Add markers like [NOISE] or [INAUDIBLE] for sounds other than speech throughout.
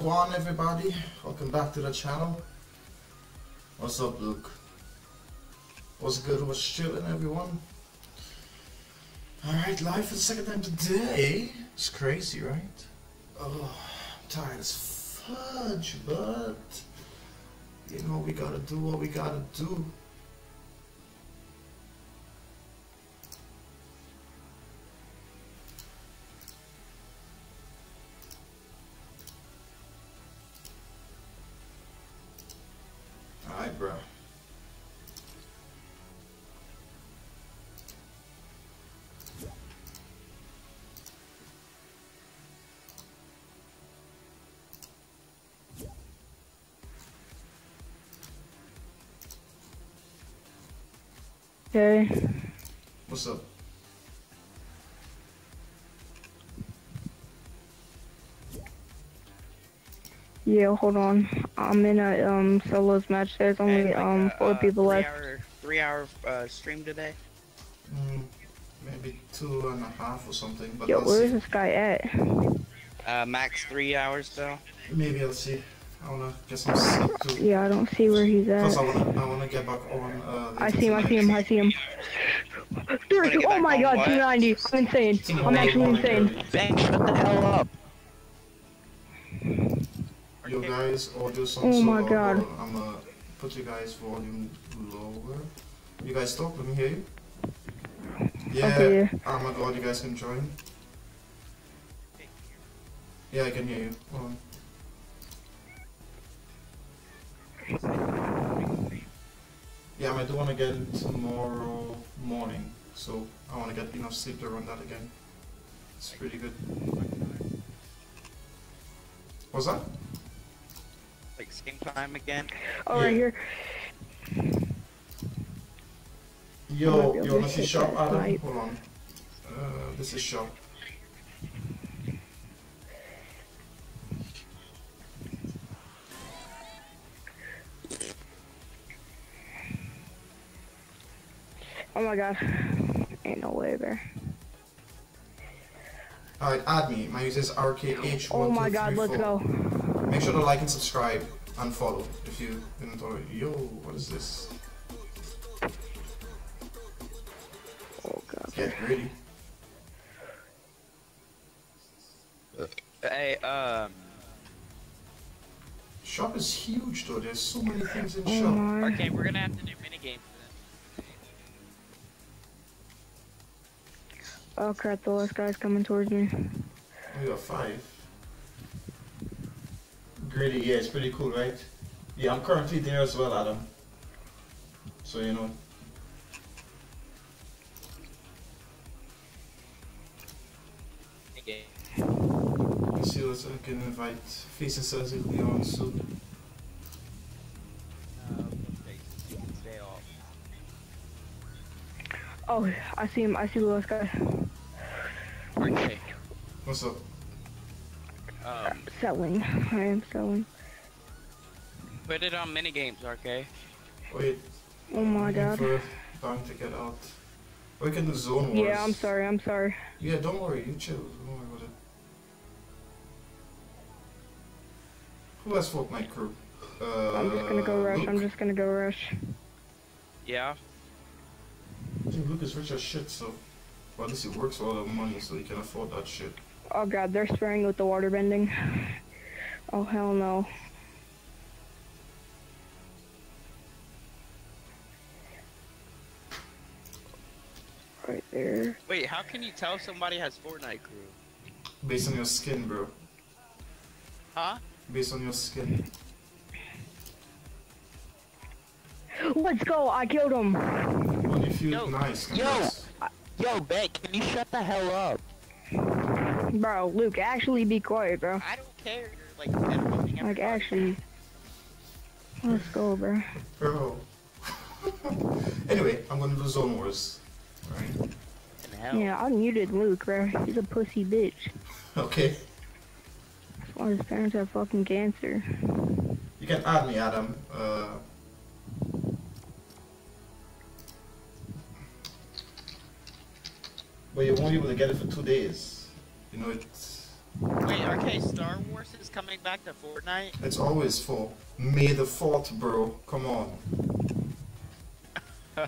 Tagwan everybody, welcome back to the channel. What's up Luke? What's good, what's chilling everyone? Alright, live for the second time today. It's crazy, right? Oh, I'm tired as fudge, but you know we gotta do what we gotta do. Okay. What's up? Yeah, hold on. I'm in a um solos match. There's only like um a, four uh, people three left. Hour, three hour uh, stream today. Mm, maybe two and a half or something, but Yo, I'll where is this guy at? Uh, max three hours though. Maybe I'll see. I wanna get some sleep too. Yeah, I don't see where he's Plus, I at. wanna, I wanna get back on. Uh, I see him. I see him. I see him. Dude, get oh my on god, what? 290. I'm insane. I'm actually insane. Ben, shut the hell up. You guys all do some Oh my loud, God. or I'm gonna put you guys volume lower. You guys talk, let me hear you. Yeah, Okay. oh my god, you guys can join. Yeah, I can hear you. Yeah, I do want to get it tomorrow morning, so I want to get enough sleep to run that again. It's pretty good. What's that? Like same time again. Oh, right here. Yo, might be able you wanna see hit shop, Adam? Hold on. Uh, this is shop. Oh my god. Ain't no way, bro. Alright, add me. My user is RKH1234. Oh my god, let's go. Make sure to like and subscribe and follow if you didn't already. Yo, what is this? Oh god. Get ready. Hey, um, Shop is huge though. There's so many things in Oh shop. my. okay, we're gonna have to do minigames. Oh crap, the last guy's coming towards me. We got five. Gritty, yeah, it's pretty cool, right? Yeah, I'm currently there as well, Adam. So you know. Minigame. Let's see what I can invite. Facing says he'll be on soon. Okay, you can stay off. Oh, I see him. I see the last guy. Okay. What's up? Um, Selling. I am selling. put it on minigames, okay? Wait. Oh my waiting god. For time to get out. We can do zone wars. Yeah, I'm sorry. I'm sorry. Yeah, don't worry, you chill. Don't worry about it. Who has Fortnite crew? Uh, I'm just gonna go rush. Luke. I'm just gonna go rush. Yeah. I think Luke is rich as shit, so. Well, at least he works all the money, so he can afford that shit. Oh god, they're spraying with the water bending. Oh hell no. Right there. Wait, how can you tell somebody has Fortnite crew? Based on your skin, bro. Huh? Based on your skin. Let's go! I killed him! When you feel Yo, nice. yo. congrats. Yo, Ben, can you shut the hell up? Bro, Luke, actually be quiet, bro. I don't care. You're like Like, actually. Let's go, bro. Bro. [LAUGHS] anyway, I'm gonna do zone wars. Alright. Yeah, I muted Luke, bro. He's a pussy bitch. [LAUGHS] Okay. That's why his parents have fucking cancer. You can add me, Adam. Uh, but you won't be able to get it for two days. You know, it's Wait, okay, Star Wars is coming back to Fortnite? It's always full. May the 4th, bro. Come on. [LAUGHS]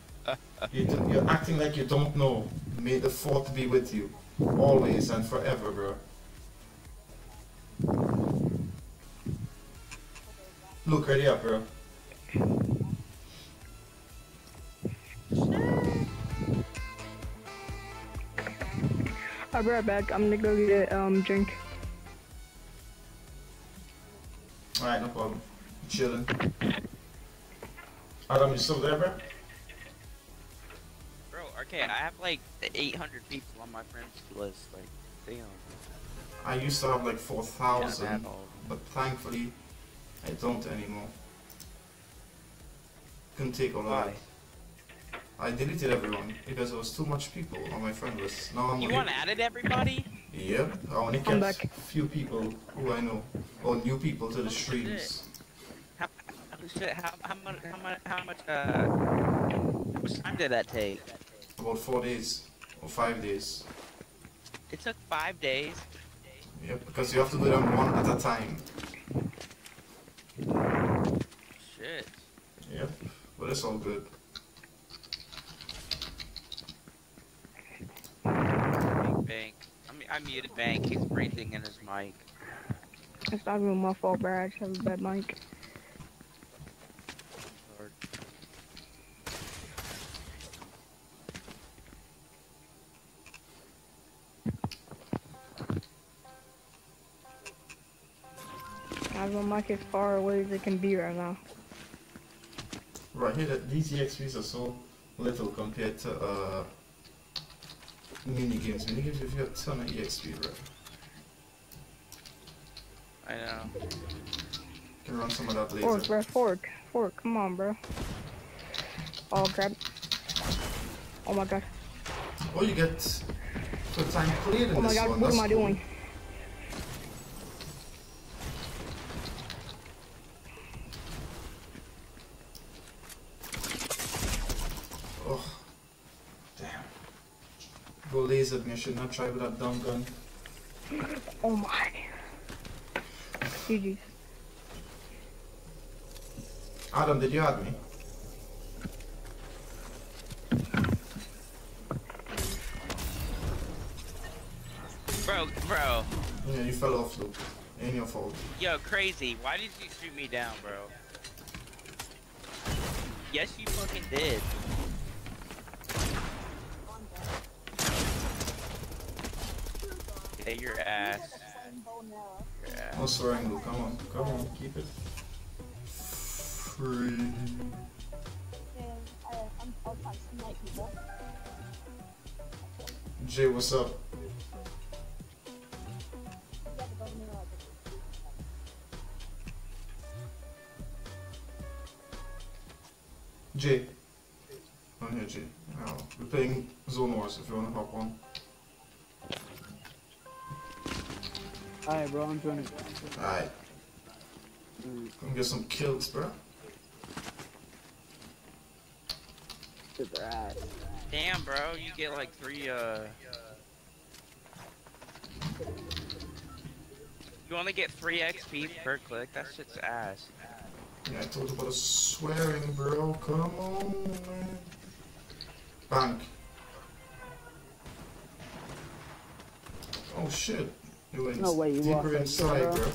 you you're acting like you don't know. May the 4th be with you. Always and forever, bro. Look, ready up, bro. I'll be right back. I'm gonna go get a um, drink. Alright, no problem. Chilling. Adam, you still there, bro? Bro, RK, I have like 800 people on my friends list. Like, damn. I used to have like 4,000, I have all of them. but thankfully, I don't anymore. Couldn't take all of Why? that. I deleted everyone because there was too much people on my friend list. Now I'm You only- want added everybody? Yep, I only I'm kept back. few people who I know, or new people to the streams. How, how, shit, how, how much, how much, how much, uh, how much time did that take? About four days or five days. It took five days. Yep, because you have to do them one at a time. Shit. Yep, but it's all good. Bank. I mean, I muted Bank. He's breathing in his mic. It's not even my fault, bro. I just have a bad mic. I have my mic as far away as it can be right now. Right here, that these EXPs are so little compared to uh, mini games. Mini games, if you have a ton of EXP, right? I know. Can run some of that Fork, bro. Fork. Fork. Come on, bro. Oh, crap. Oh my god. Oh, you get good time cleared in Oh my god. one. What That's am I cool. doing? Oh, damn. Go me. I should not try with that dumb gun. Oh my. GG's. Adam, did you add me? Bro, bro. Yeah, you fell off, Luke. Ain't your fault. Yo, crazy. Why did you shoot me down, bro? Yes, you fucking did. Yeah, your ass. Oh, your ass. Swearing, Luke. Come on. Come on. Keep it. Free. Jay, what's up? Bro, I'm joining. Alright. Mm, Come get some kills, bro. get their ass. Damn, bro. You get like three, uh. You only get 3 XP per click. That shit's ass. Yeah, I told you about the swearing, bro. Come on, man. Bank. Oh shit. You went No way you deeper inside, bro.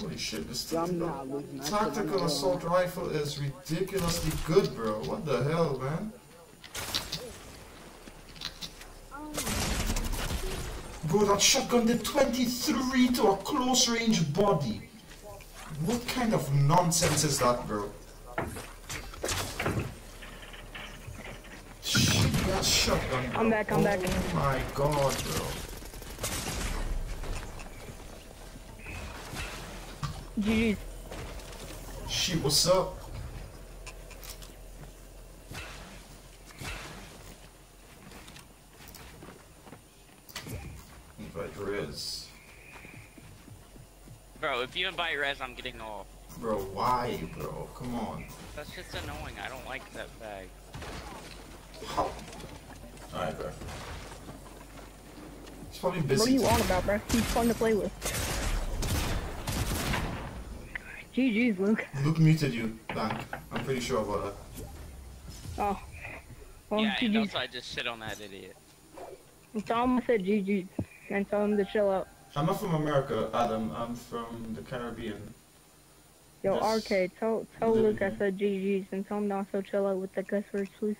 Holy shit, this Yeah, thing, not losing. that shit, I'm tactical assault rifle is ridiculously good, bro. What the hell, man? Bro, that shotgun did 23 to a close range body. What kind of nonsense is that, bro? Shit, that shotgun. Bro. I'm back, I'm oh back. my god, bro. GG's. Shit, what's up? Invite Riz. Bro, if you invite Rez, I'm getting off. Bro, why, bro? Come on. That's just annoying. I don't like that bag. How? Alright, bro. probably What are busy. you on about, bro? He's fun to play with. GG's, Luke. Luke muted you, Bank. I'm pretty sure about that. Oh. Well, yeah, and GG's. also I just shit on that idiot. Tell him I said GG's. And tell him to chill out. I'm not from America, Adam. I'm from the Caribbean. Yo, Yes. RK, tell, tell Living Luke I said GG's and tell him to also chill out with the cuss words, please.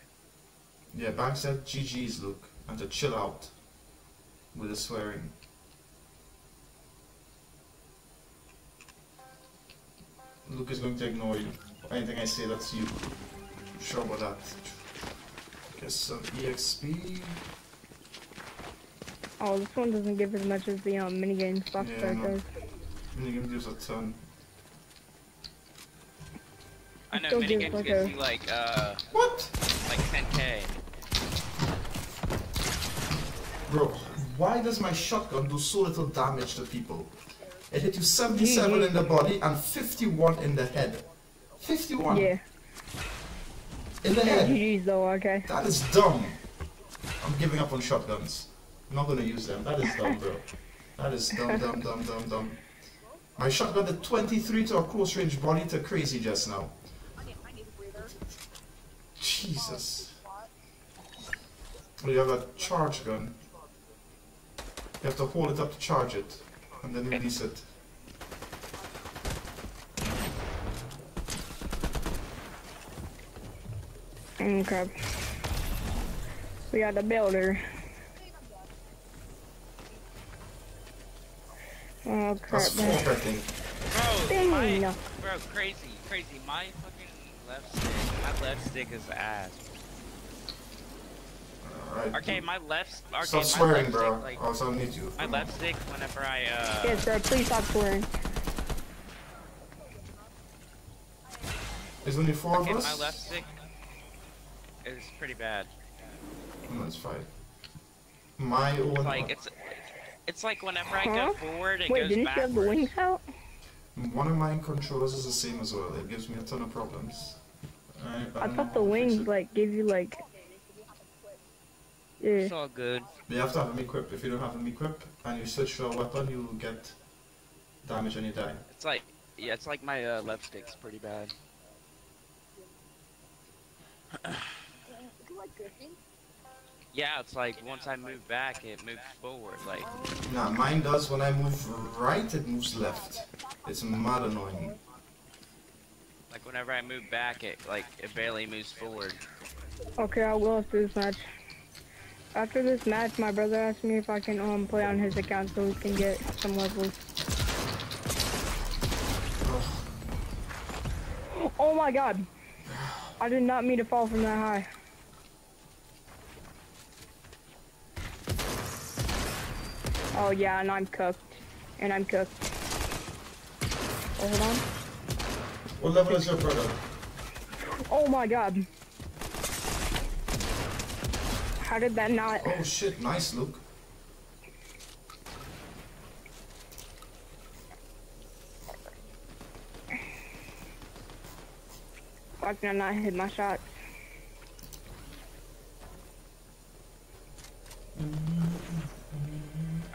Yeah, Bank said GG's, Luke, and to chill out with the swearing. Luke is going to ignore you. Anything I say, that's you. Sure about that. Guess some EXP. Oh, this one doesn't give as much as the um, minigame stuff Yeah, that no. does. Minigame gives a ton. I know Still gives minigames like gives a- you like uh What? like 10k. Bro, why does my shotgun do so little damage to people? It hit you 77 GG. in the body and 51 in the head. 51 Yeah. in the head. GG's though, okay. That is dumb. I'm giving up on shotguns. I'm not gonna use them. That is dumb, bro. That is dumb, [LAUGHS] dumb, dumb, dumb, dumb. My shotgun did 23 to a close range body to crazy just now. Jesus. Oh, you have a charge gun. You have to hold it up to charge it, and then release it. Okay. We got the builder. Oh crap, That's four, man. I think. Bro, Dang. my, bro, crazy, crazy. My fucking left stick, my left stick is ass. Alright. Okay, my left, okay, Stop my swearing, left bro. stick, like, Or else I'll need you. my left stick, whenever I, uh, Yes, bro, please stop swearing. There's only four okay, of us? my left stick is pretty bad. No, it's fine. My own. It's like, it's, it's like whenever I go forward, it Wait, goes didn't you have the wings out? One of my controllers is the same as well. It gives me a ton of problems. I, I, I thought the how wings like gave you like. Yeah. It's all good. You have to have them equipped. If you don't have them equipped and you switch to a weapon, you will get damage and you die. It's like, yeah, it's like my uh, left stick's pretty bad. [CLEARS THROAT] Yeah, it's like once I move back, it moves forward. Like, Nah, mine does when I move right, it moves left. It's mad annoying. like whenever I move back, it like it barely moves forward. Okay, I will after this match. After this match, my brother asked me if I can um play on his account so we can get some levels. Oh my god! I did not mean to fall from that high. Oh yeah, and I'm cooked. And I'm cooked. Oh, hold on. What level is your brother? Oh my god. How did that not? Oh shit, nice Luke. Why did I not hit my shot?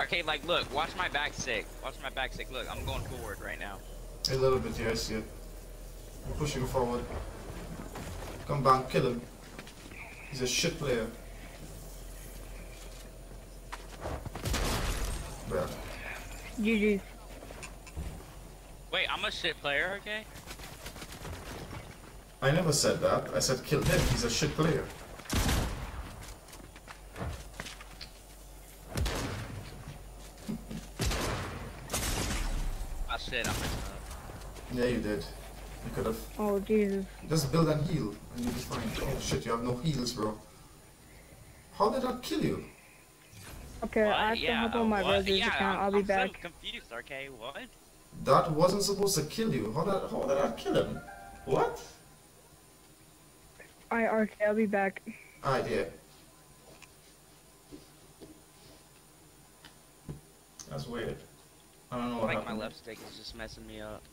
Okay, like look, watch my back stick. Watch my back stick. Look, I'm going forward right now. A little bit, yeah, I see it. I'm pushing forward. Come back, kill him. He's a shit player. Bruh. GG's. Wait, I'm a shit player, okay? I never said that. I said kill him. He's a shit player. Ah shit, I'm messing up. Yeah, you did. You could have Oh Jesus. just build and heal, and you'll be fine. Oh shit, you have no heals, bro. How did that kill you? Okay, What? I have to yeah, hop on my what? brother's yeah, account. I'm, I'll be I'm back. so confused, okay? What? That wasn't supposed to kill you. How did, how did that kill him? What? Alright, RK, I'll be back. Ah, yeah. That's weird. I don't know what Like my happened. left stick is just messing me up.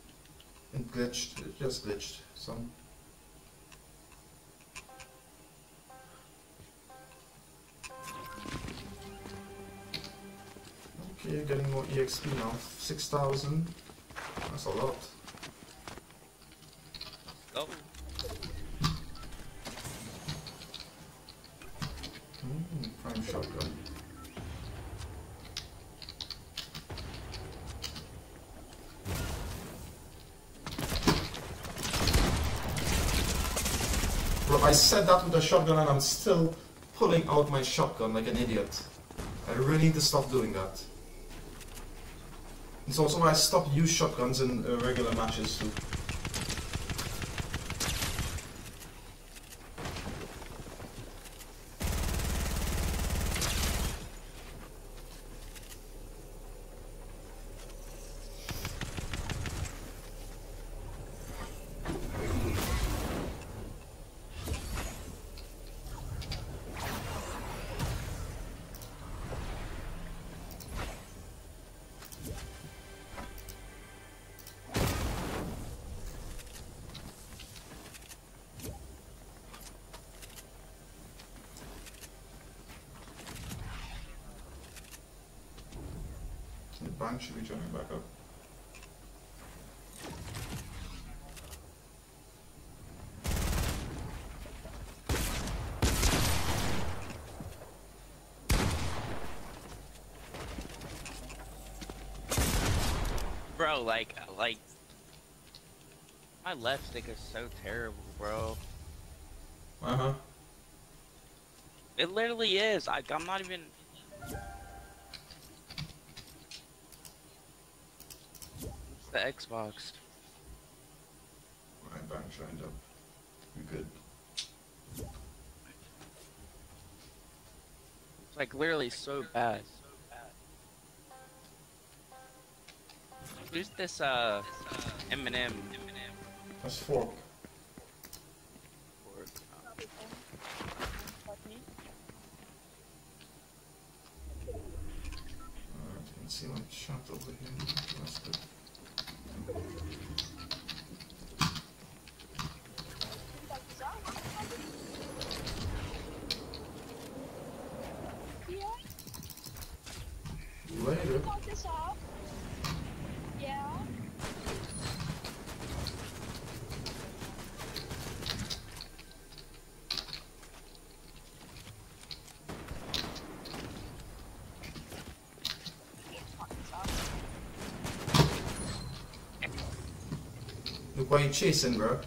It glitched. It just glitched. Some. Okay, getting more EXP now. 6,000. That's a lot. Go. Mm, prime shotgun. Bro, I said that with a shotgun and I'm still pulling out my shotgun like an idiot. I really need to stop doing that. It's also why I stopped use shotguns in uh, regular matches too. Bank should be jumping back up. Bro, like, like, my left stick is so terrible, bro. Uh huh. It literally is. I'm not even. Xbox. My bank shined up. We're good. It's like literally so bad. Who's this, uh, Eminem? That's fork. Alright, you can see my chat over here. That's good. Later. Yeah. You chasing, bro.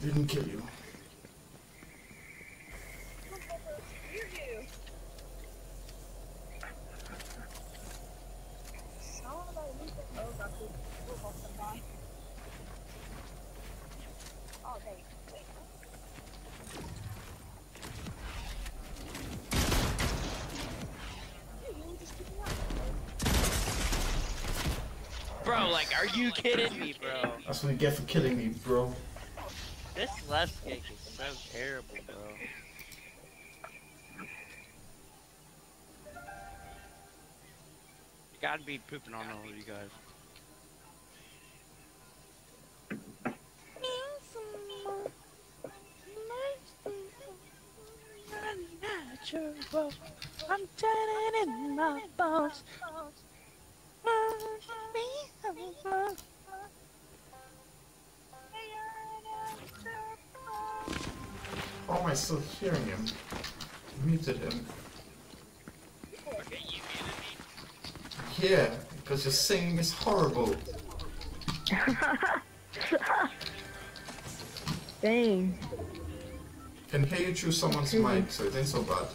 Didn't kill you. Bro, like, are you kidding me, bro? That's what you get for killing me, bro. This left kick is so terrible, bro. You gotta be pooping on all of you guys. Yeah, because your singing is horrible. [LAUGHS] Dang. Can hear you through someone's mic, so it ain't so bad.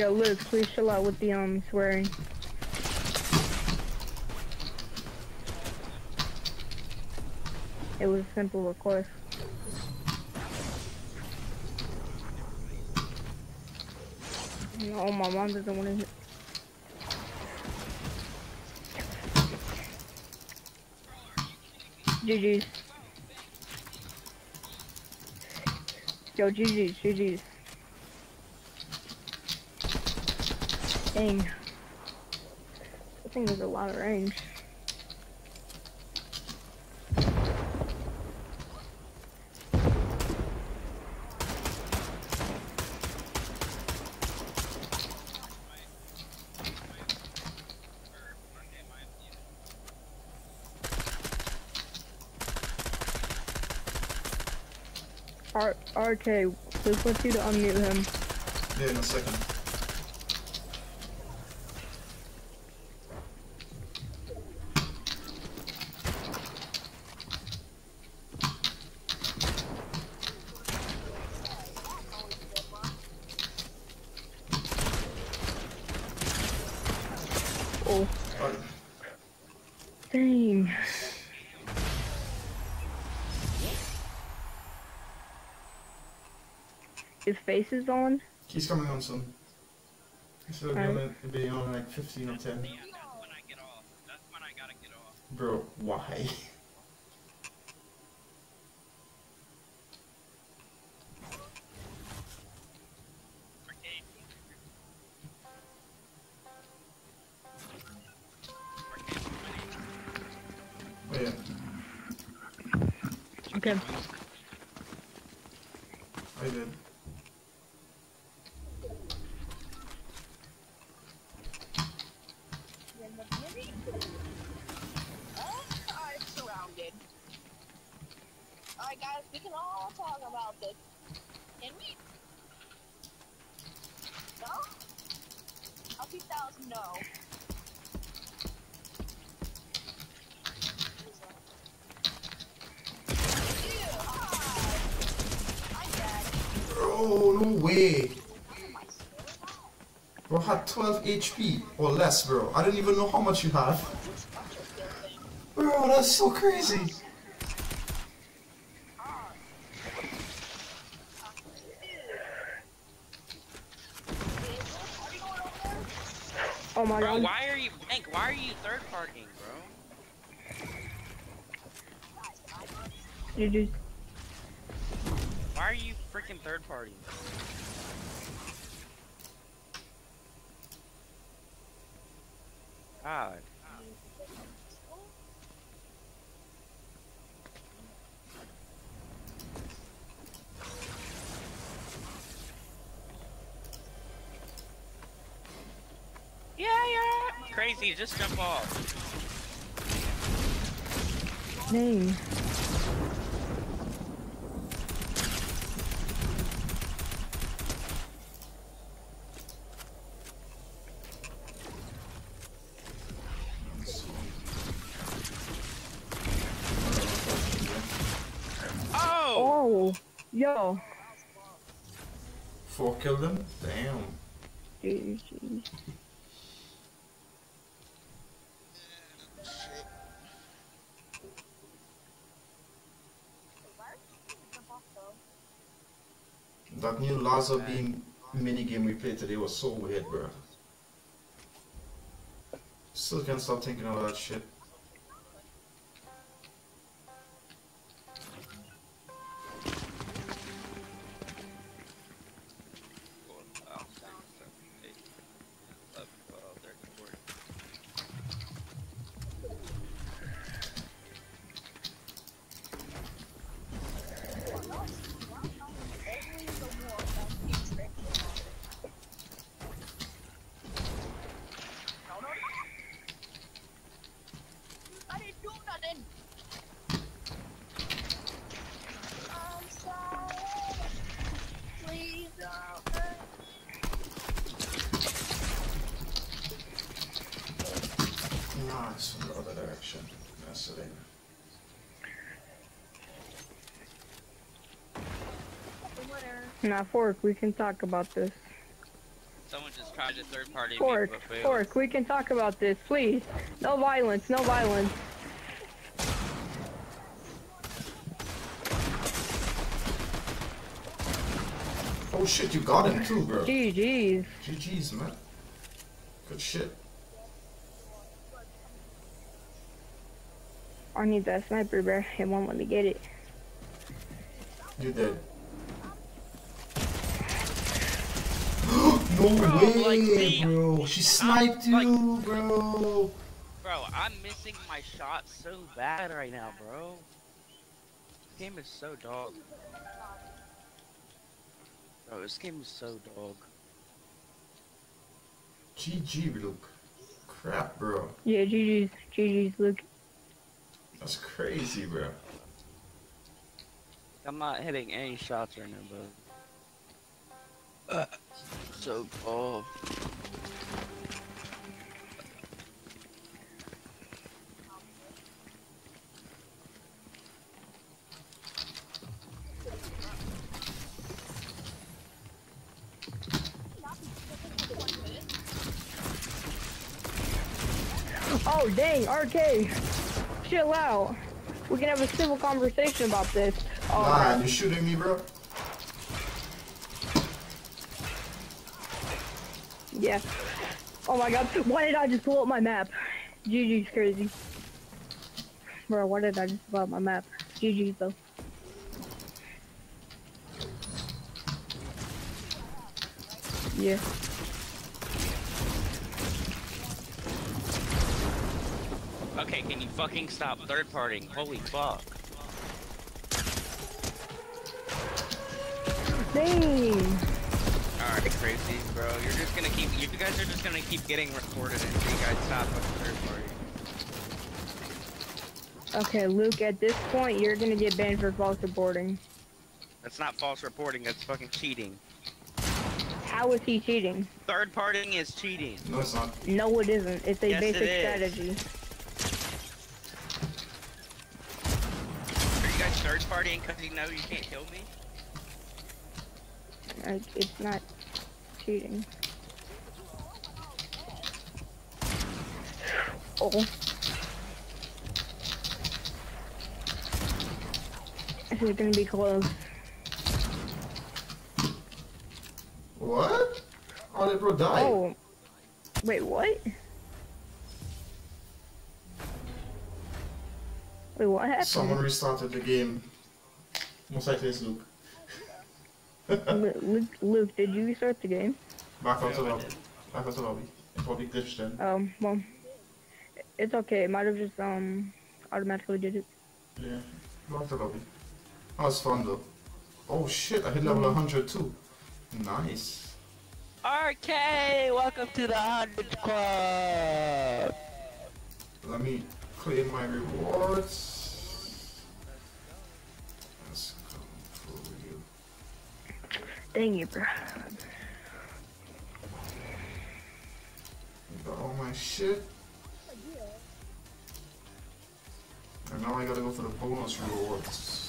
Yo, Luke, please chill out with the um swearing. It was a simple request. Oh, my mom doesn't want to hear. GG's. Yo, GG's, GG's. Dang. That thing has a lot of range. R RK, this wants you to unmute him. Yeah, in a second. Oh, Alright. dang. His face is on? He's coming on soon. He's still Alright. gonna be on like 15 or 10. Yeah, that's 12 HP or less, bro. I don't even know how much you have. Bunch of skill things. Bro, that's so crazy. Are you going over there? Oh my Bro, god. why are you, Hank, why are you third partying, bro? GG's. Why are you freaking third partying? God. Yeah, just jump off. Dang. That new laser beam minigame we played today was so weird, bro. Still can't stop thinking about that shit. Fork. We can talk about this. Someone just tried to third party Fork, Fork, we can talk about this, please. No violence, no violence. Oh shit, you got him too, bro. GG's. GG's, man. Good shit. I need that sniper, bro. It won't let me get it. You did. No Bro, way, like me. bro. She sniped like- you, bro. Bro, I'm missing my shot so bad right now, bro. This game is so dog. Bro, this game is so dog. GG, Luke. Crap, bro. Yeah, GG's. GG's, Luke. That's crazy, bro. I'm not hitting any shots right now, bro. So dog. Oh, dang, RK. Chill out. We can have a civil conversation about this. Oh, Nah, you shooting me, bro? Yeah. Oh my god, why did I just pull up my map? GG's crazy. Bro, why did I just pull up my map? GG's though. Yeah. Okay, can you fucking stop third partying? Holy fuck. Dang. Alright, crazy, bro. You're just gonna keep. You guys are just gonna keep getting recorded until you guys stop fucking third party. Okay, Luke, at this point, you're gonna get banned for false reporting. That's not false reporting. That's fucking cheating. How is he cheating? Third partying is cheating. No, it's not. No, it isn't. It's a Yes, basic is. strategy. Are you guys third partying because you know you can't kill me? Like, it's not cheating. Oh. This is gonna be close. What? How did bro die? Oh. Wait, what? Wait, what happened? Someone restarted the game. Most likely it's Luke. Lu- Luke, Luke, did you restart the game? Back out to Yeah, I lobby. did. Back out to lobby. It probably glitched then. Um, well, it's okay. It might have just, um, automatically did it. Yeah. Back to lobby. That was fun though. Oh shit, I hit level 100 too. Nice. RK, welcome to the 100 Club. Let me claim my rewards. Dang it, bro. Got all my shit. And now I gotta go for the bonus rewards.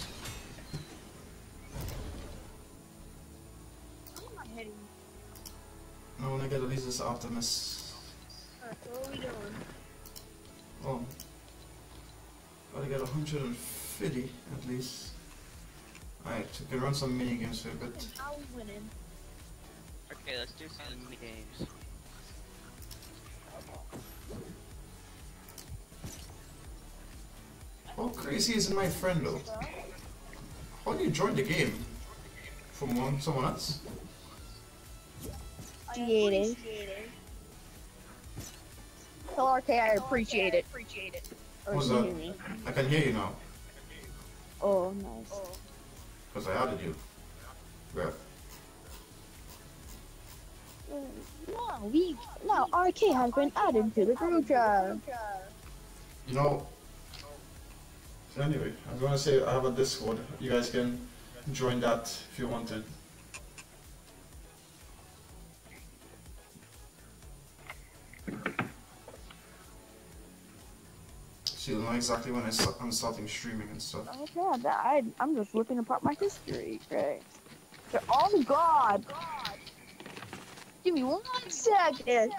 I get at least this Optimus. Alright, what are we doing? Oh. Gotta get 150 at least. Alright, we can run some mini games for a bit. Okay, let's do some mini games. How crazy isn't my friend though? How do you join the game? From one someone else? Appreciate it. Oh, Tell RK I appreciate it. Or What's can that? I can hear you now. Oh, nice. Oh. Because I added you. Ref. Now we now RK has been added to the group chat. You know. So anyway, I'm gonna say I have a Discord. You guys can join that if you wanted. So you'll know exactly when I sta- I'm starting streaming and stuff. Oh yeah, that, I I'm just looking apart my history. Right. Oh God. Give me one second.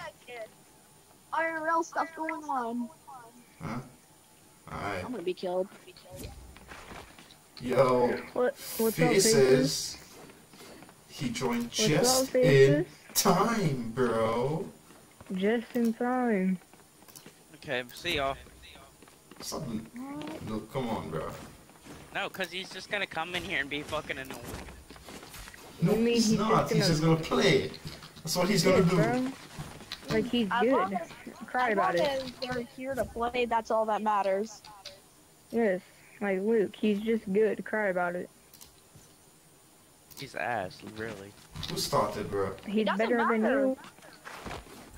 IRL stuff going on. Huh? Alright. I'm gonna be killed. Yo, What? What's up, Faces? faces. He joined What's up, just in time, bro. Just in time. Okay, see y'all. Something. Look, come on, bro. No, cause he's just gonna come in here and be fucking annoying. No, he's he's not. just He's just gonna play. That's what he's gonna do. bro. Like he's As good. as, [LAUGHS] Cry as about long it. as they're here to play, that's all that matters. Yes. Like Luke, he's just good. Cry about it. He's ass, really. Who started, bro? He's doesn't better than matter. you.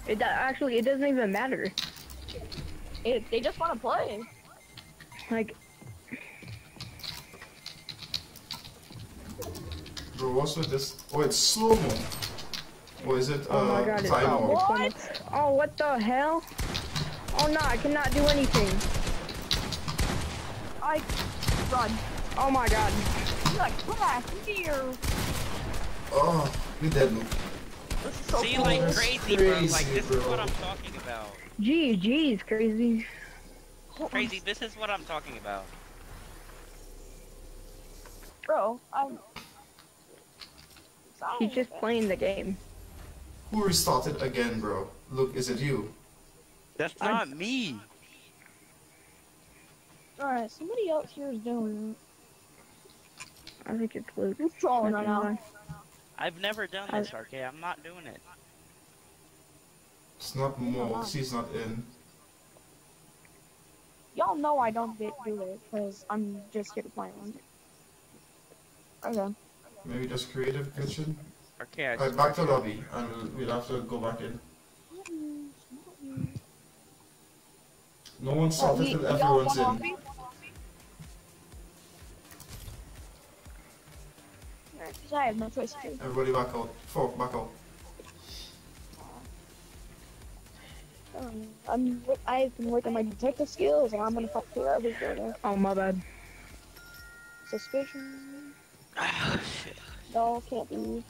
It actually it doesn't even matter. It, they just want to play. Like Bro, what's with this? Oh, it's slow mo. Or is it uh, oh my god, it's time all warp? it's almost- Oh what the hell? Oh no, I cannot do anything. I run. Oh my god. Look, back here. Oh, we dead, Luke. This is so see, cool. like That's crazy, bro. Like crazy, this is what. I'm talking about. Gee, geez, crazy. Crazy. This is what I'm talking about. Bro, I'm. He's just playing the game. Who restarted again, bro? Look, is it you? That's I- not me. Alright, somebody else here is doing it. I think it's Luke. it. Who's trolling Not right now? I've never done I- this, RK. I'm not doing it. It's not Mo. He's not in. Y'all know I don't get do it because I'm just here to play one. Okay. Maybe just creative kitchen. Okay. I Alright, back to lobby, and we'll, we'll have to go back in. No one started till everyone's in. Because I have no choice to. Everybody back out. Fork, back out. Um, I'm, I've been working my detective skills and I'm gonna fuck clear out who's doing it. Oh my bad. Suspicion. [SIGHS] Shit. No, can't be.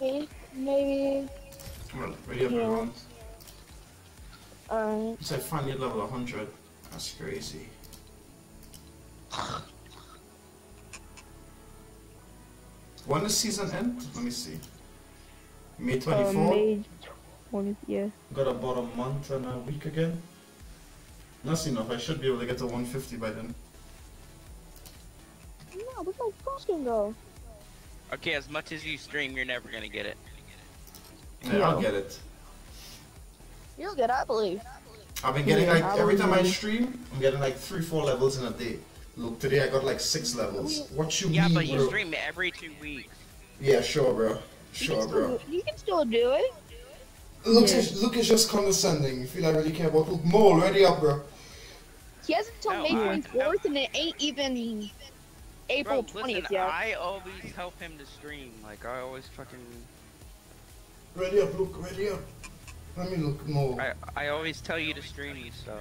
Maybe. Maybe. Well, ready up Yeah. everyone. Alright. You said finally at level 100. That's crazy. When does season end? Let me see. May 24? Uh, May 20, yeah. Got about a month and a week again. That's enough. I should be able to get to 150 by then. No, where'd my cross can go? Okay, as much as you stream, you're never gonna get it. Yeah, I'll Yo. get it. You'll get, it, I believe. I've been getting Yeah, like every time I stream, I'm getting like three, four levels in a day. Look, today I got like six levels. What you Yeah, mean, but you bro? stream every two weeks. Yeah, sure, bro. You Sure, can still bro. do- You can still do it. Look, Yeah. is, look is just condescending. You feel I really care about Luke. Mole, ready up, bro. He has until No, May I- 24th and it ain't even April Bro, 20th listen, yet. I always help him to stream. Like, I always fucking... Ready up, Luke, ready up. Let me look, more. I, I always tell you to stream these stuff.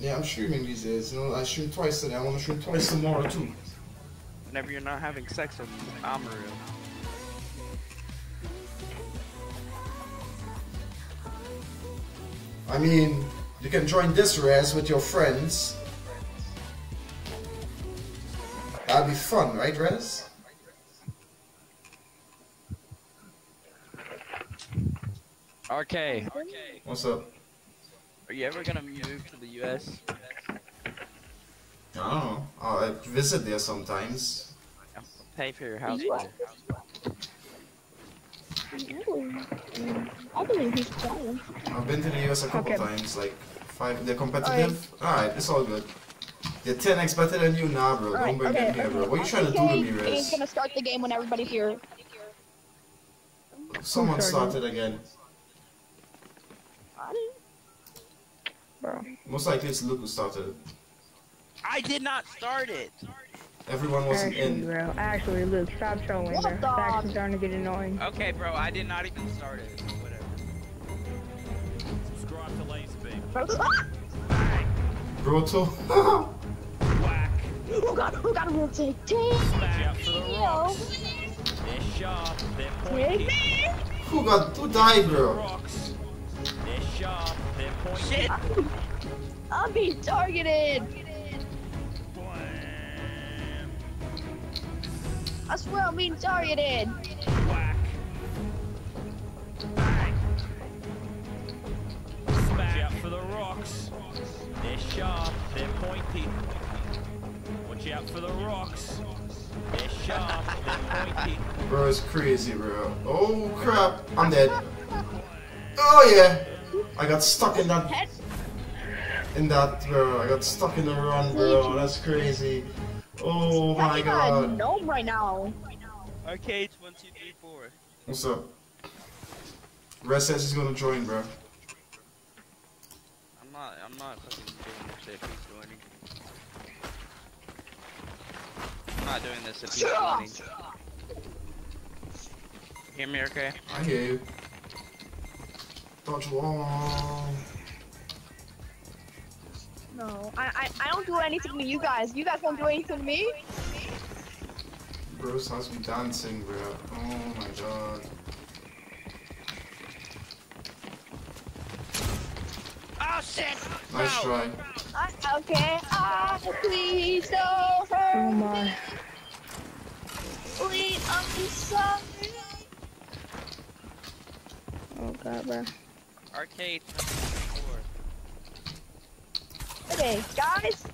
Yeah, I'm streaming these days. You know, I stream twice today. I want to stream twice tomorrow too. Whenever you're not having sex with Amaru. I mean, you can join this res with your friends. That'd be fun, right, Res? RK, What's up? are you ever gonna move to the US? I don't know. I uh, visit there sometimes. I'll pay for your house. You here. I believe, I believe he's playing. I've been to the US a couple Okay. times, like five. They're competitive. Alright, it's all good. They're 10x better than you, nah, bro. Don't Alright, bring okay. them here, bro. What are you trying to do to me, He's Rez? gonna start the game when everybody's here. Someone started? started again. Bro. Most likely it's Luke who started. I did not start it! Everyone wasn't Actually, in. bro. Actually, Luke, stop trolling, What bro. the- It's actually starting to get annoying. Okay, bro, I did not even start it. Whatever. Subscribe to Laserbeam. Broto. [LAUGHS] Whack. Who got who got a rotate? Take Watch out for me, oh. They're sharp. They're Take pointy. me. who got who died, bro? Rocks. They're sharp. They're pointy. Shit! [LAUGHS] I'm being targeted. I swear I'm being targeted. Whack. Bang. Watch out for the rocks. They're sharp. They're pointy. Watch out for the rocks. They're sharp. They're pointy. Bro, it's crazy, bro. Oh crap, I'm dead. Oh yeah, I got stuck in that in that bro. I got stuck in the run, bro. That's crazy. Oh my I got a god. gnome right now. Arcades one two three four. What's up? Red says he's gonna join, bro. I'm not. I'm not fucking doing this shit. He's joining. I'm not doing this if he's joining. Hear me, okay? I hear you. Dodge wall. No, I, I I don't do anything to you guys. You guys won't do anything to me. Bruce has me dancing, bro. Oh my god. Oh shit! Nice Bro. try. I, okay. Ah, please don't Oh hurt me. my. Please, I'm sorry. Oh god, bro. Arcade one two three four. Okay, guys.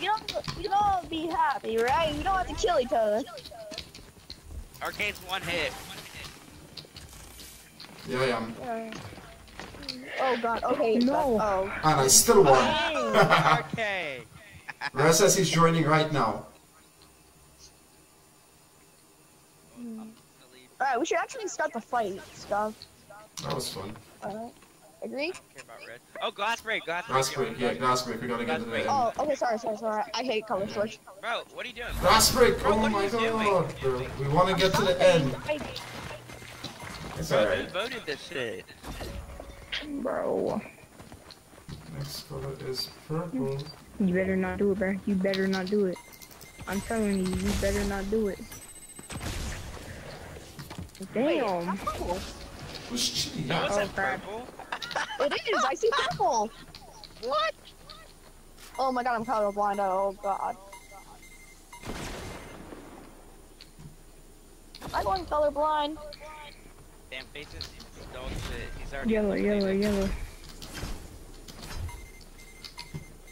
You don't you don't be happy, right? You don't have to kill each other. Arcade's one hit. Yeah, I am. Oh god. Okay. No. oh. And I still won. Okay. Red says he's joining right now. Hmm. Alright, we should actually start the fight stuff. That was fun. Alright. Agree? care about red. Oh, glass break, glass break. Glass break, yeah, glass break. We gotta get to the end. Oh, okay, sorry, sorry, sorry. I hate color switch. Bro, what are you doing? Glass break! Bro, Oh my god! Bro, we wanna get to the end. It's Bro, who voted this shit? Bro. Next color is purple. You better not do it, bro. You better not do it. I'm telling you, you better not do it. Damn. Was chilly, That wasn't Oh, purple. It is. I see purple. What? Oh my god, I'm colorblind. Oh god. I'm going colorblind. Damn faces. Dog shit. He's already. Yellow, yellow, yellow.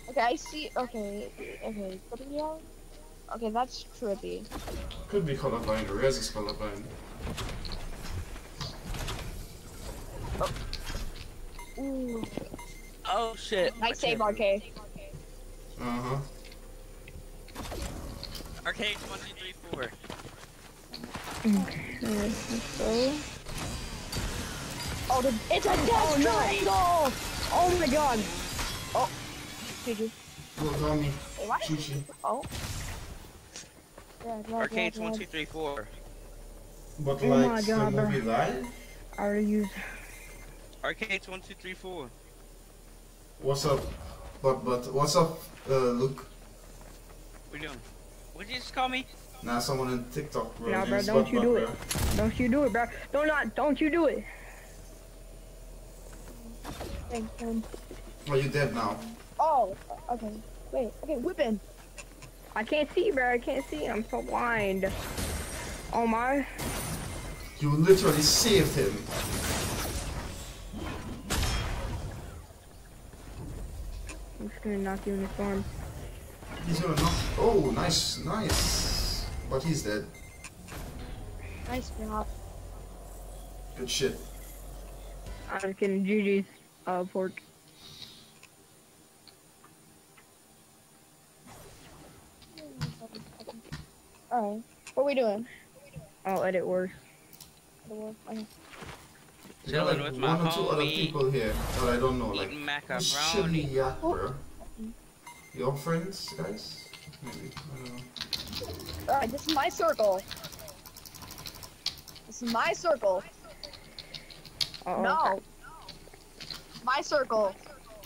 Okay, I see. Okay, okay. Purple yellow? Okay, that's trippy. Could be colorblind. or is colorblind. Oh. Ooh. Oh shit. Nice save, RK. Uh huh. Arcade one two three four. Okay, let's go. Oh, the, it's a death triangle! Oh my god. GG. Look on me. What? Chichi. Oh. Yeah, yeah, Arcades yeah, one yeah. two three four. But Oh my like the God, bro. movie live? I already used. Arcades one two three four. What's up? But but what's up, uh, Luke? What you doing? What did you just call me? Nah, someone in TikTok, bro. Nah, bro, don't Butt you do bro. it. Don't you do it, bro. Don't not. Don't you do it. Thank you. Well, you dead now. Oh, okay. Wait, okay, whipping. I can't see, bro. I can't see. I'm so blind. Oh my. You literally saved him. Just gonna knock you in the storm. He's gonna knock. Oh, nice, nice. But he's dead. Nice job. Good shit. I'm just kidding. GG's. Uh, pork. Alright. What are we doing? I'll edit worse. Okay. We got like Chilling with my one or two other people here that I don't know. Like, Eating who's chilly macaroni. yak, bro? Your friends, guys? Maybe. I don't know. Alright, this is my circle. This is my circle. Uh -oh. No. My circle.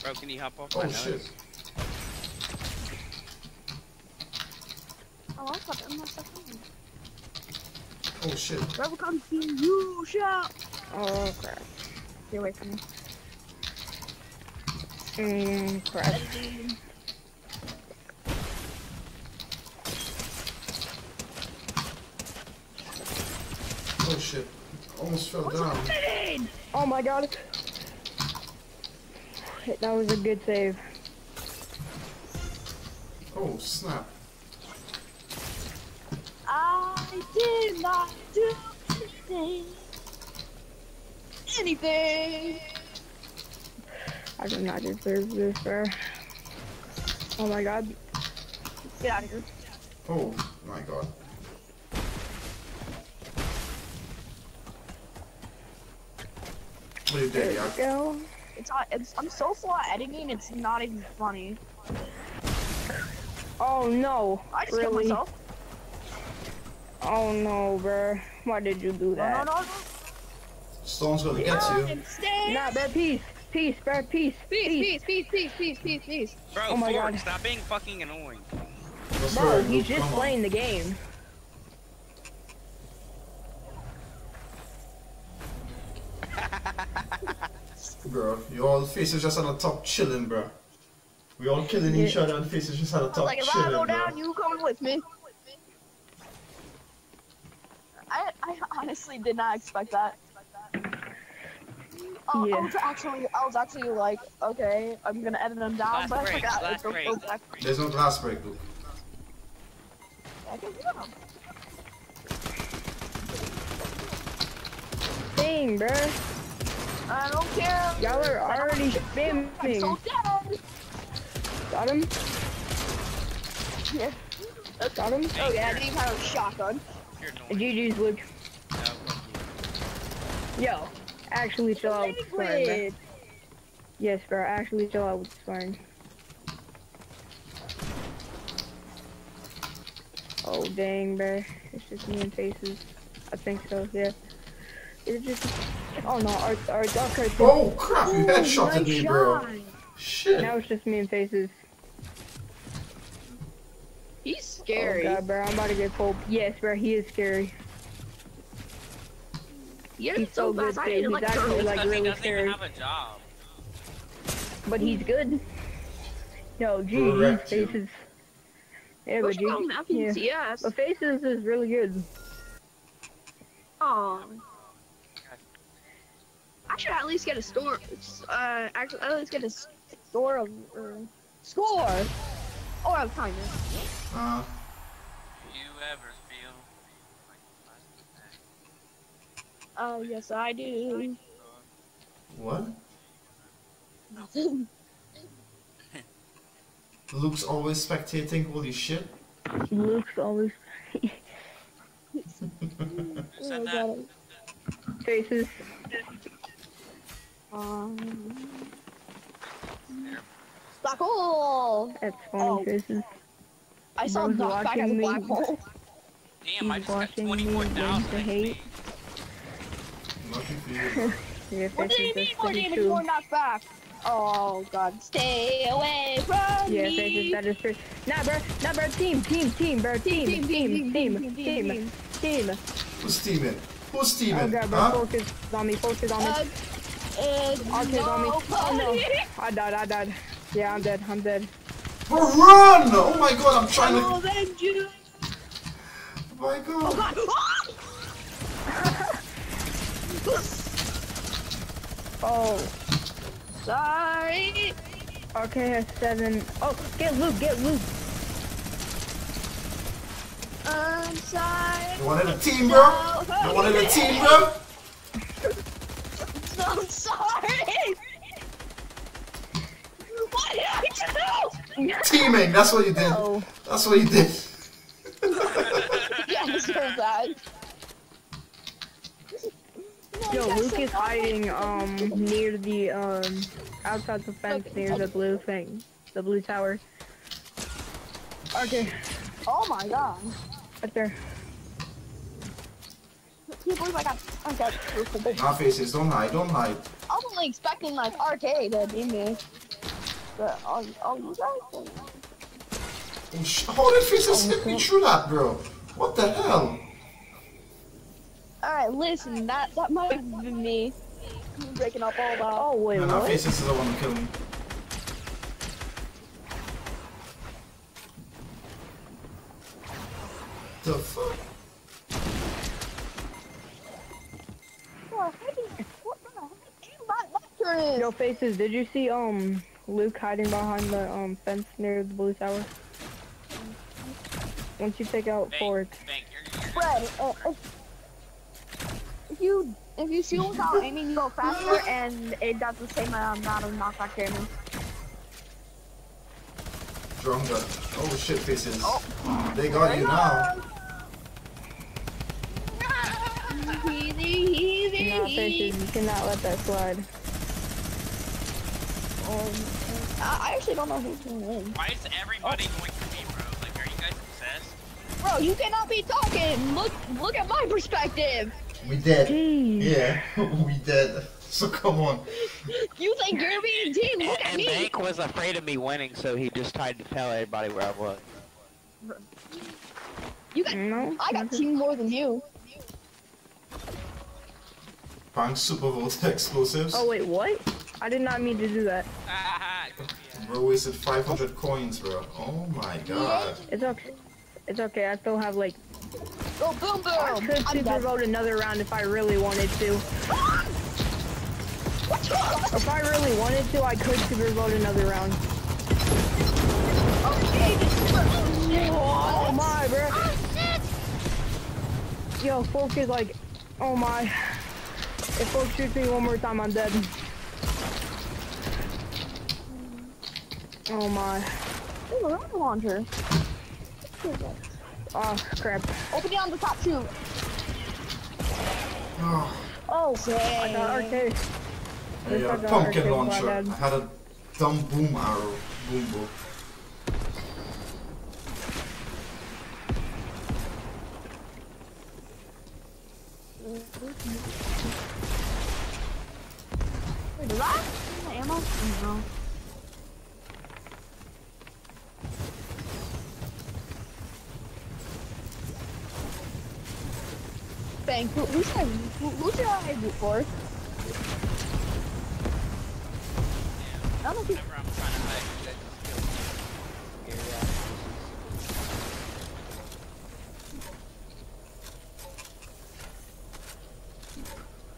Bro, can you hop off my Oh nose? shit. Oh, I thought that must have happened. Oh shit. Whoever comes to you, shout. Oh crap. Stay away from me. Mm, crap. Oh shit. Almost fell down. Oh my god. That was a good save. Oh snap. I did not do anything. Anything. I do not deserve this, bro. Oh my god. Get out of here. Oh my god. What are you There doing, we Yak? go. It's not. It's. I'm so slow at editing. It's not even funny. Oh no. I just killed really? myself. Oh no, bro. Why did you do No, no, that? no. Storm's gonna get oh, you. Stay. Nah, bro, peace. Peace, bro, peace. Peace, peace, peace, peace, peace, peace, peace. Bro, Oh my Ford, God. stop being fucking annoying. Bro, he's just come on. playing the game. [LAUGHS] Bro, you all faces just on the top chilling, bro. We all killing each other and faces just on the I was top like, if I chilling, go bro. down, you coming with me. I, I honestly did not expect that. Oh, Yeah. I was actually, I was actually like, okay, I'm gonna edit them down, Last but I break, forgot. last break. Oh, so back- There's no glass break, Luke. I can do them. Dang, bro. I don't care. Y'all are already care. I'm so dead. Got him? Yeah. Got him? Oh yeah, I didn't even have a shotgun. GG's, Luke. No, fuck you. Yo, actually chill out with the swearing, bro. Yes, bro, actually chill out with the swearing. Oh, dang, bro. It's just me and faces. I think so, yeah. It's just... Oh, no, our, our duck hurts. Oh crap, you Ooh, headshotted nice me, bro. shot. Shit. Now it's just me and faces. He's oh, scary. Oh, God, bro, I'm about to get pulled. Yes, bro, he is scary. You're He's so good, I too. need to, He's like, actually, turtle. like, really scary. even have a job. But he's hmm. good. Yo, G, Correct, he's you. faces. Yeah, but What's G, wrong with yeah. But faces is really good. Oh. I should at least get a store. Uh, actually, at least get a s- store of uh, score or of kindness. Uh, You ever feel Uh, yes, I do. what? Nothing. [LAUGHS] Luke's always spectating, holy shit. Luke's always [LAUGHS] Who Oh, said that? God. faces. Um. Black hole. That's funny Oh. faces. I saw Bro's knockback watching as a me. black hole. [LAUGHS] Damn, I He's just got watching me 24,000 win to hate. Lucky for you. Yeah, What do faces you mean that's more pretty damage, true. more knockback? Oh god, stay away from Yeah, me. faces that is true. Nah, bro, nah, bro, team, team, team, bro, team, team, team, team, team, team. Who's teaming? Who's Oh teaming? god, bro, huh? focus on me, focus on me. Uh, uh, Arcade on me. Oh no. I died, I died. Yeah, I'm dead, I'm dead. Bro, run! Oh my god, I'm trying I'll to. avenge you. Oh my god. Oh God. [LAUGHS] Oh, Sorry. okay, has seven. Oh, get Luke, get Luke. I'm sorry. You wanted a team, bro? You wanted a team, bro? I'm sorry. What did I do? Teaming, that's what you did. Oh, That's what you did. Yeah, I deserve that. No, yo, Luke is hiding um near the um outside the fence near the blue thing, the blue tower. Okay, Oh my god. right there. I can't believe I got I got purple. Nah, faces, don't hide, don't hide. I was only expecting like arcade to be me. But oh, oh you guys Oh, sh- oh, How did faces hit me oh, through that, bro? What the hell? Alright, listen, that that might have been me. Breaking up all that. Oh wait, No, no, what? faces is the one who killed me. The fuck? heck is, what the heck? My, my turn. Yo, faces. Did you see um Luke hiding behind the um fence near the blue tower? Once you take out Bank, Ford. bank, you're, you're Fred, uh, if, if you if you shoot without aiming, you go faster, and it does the same amount of knockback damage. Drum gun. Oh shit, faces. Oh. They got you now. Easy, easy, Nah, faces. You cannot let that slide. Um, I I actually don't know who's gonna win. Why is everybody going for me, bro? Like, are you guys obsessed? Bro, you cannot be talking. Look, look at my perspective. We dead. Jeez. Yeah, [LAUGHS] we dead. So come on. You think you're being team? Look at And me. Bank was afraid of me winning, so he just tried to tell everybody where I was. You got, No. I got team more than you. Bang super volt [LAUGHS] explosives. Oh wait, what? I did not mean to do that. [LAUGHS] Ah, Bro wasted 500 coins, bro. Oh my god. It's okay. It's okay. I still have like. Go boom boom. I could I'm super vote another round if I really wanted to. What's wrong? If I really wanted to, I could super vote another round. Oh! Oh shit! Oh my, bro. Oh shit! Yo, Folk is like, oh my. If Folk shoots me one more time, I'm dead. Oh my. Ooh, a rocket launcher. Oh crap. Open it on the top two. Oh, Oh, I got arcade. I Looks had like a a pumpkin launcher. I had a dumb boom arrow. Boom boom. Wait, did I have ammo? No. Bang, who, who should I, who, who should I root for? I don't know if you, whenever I'm trying to hide, that just feels scary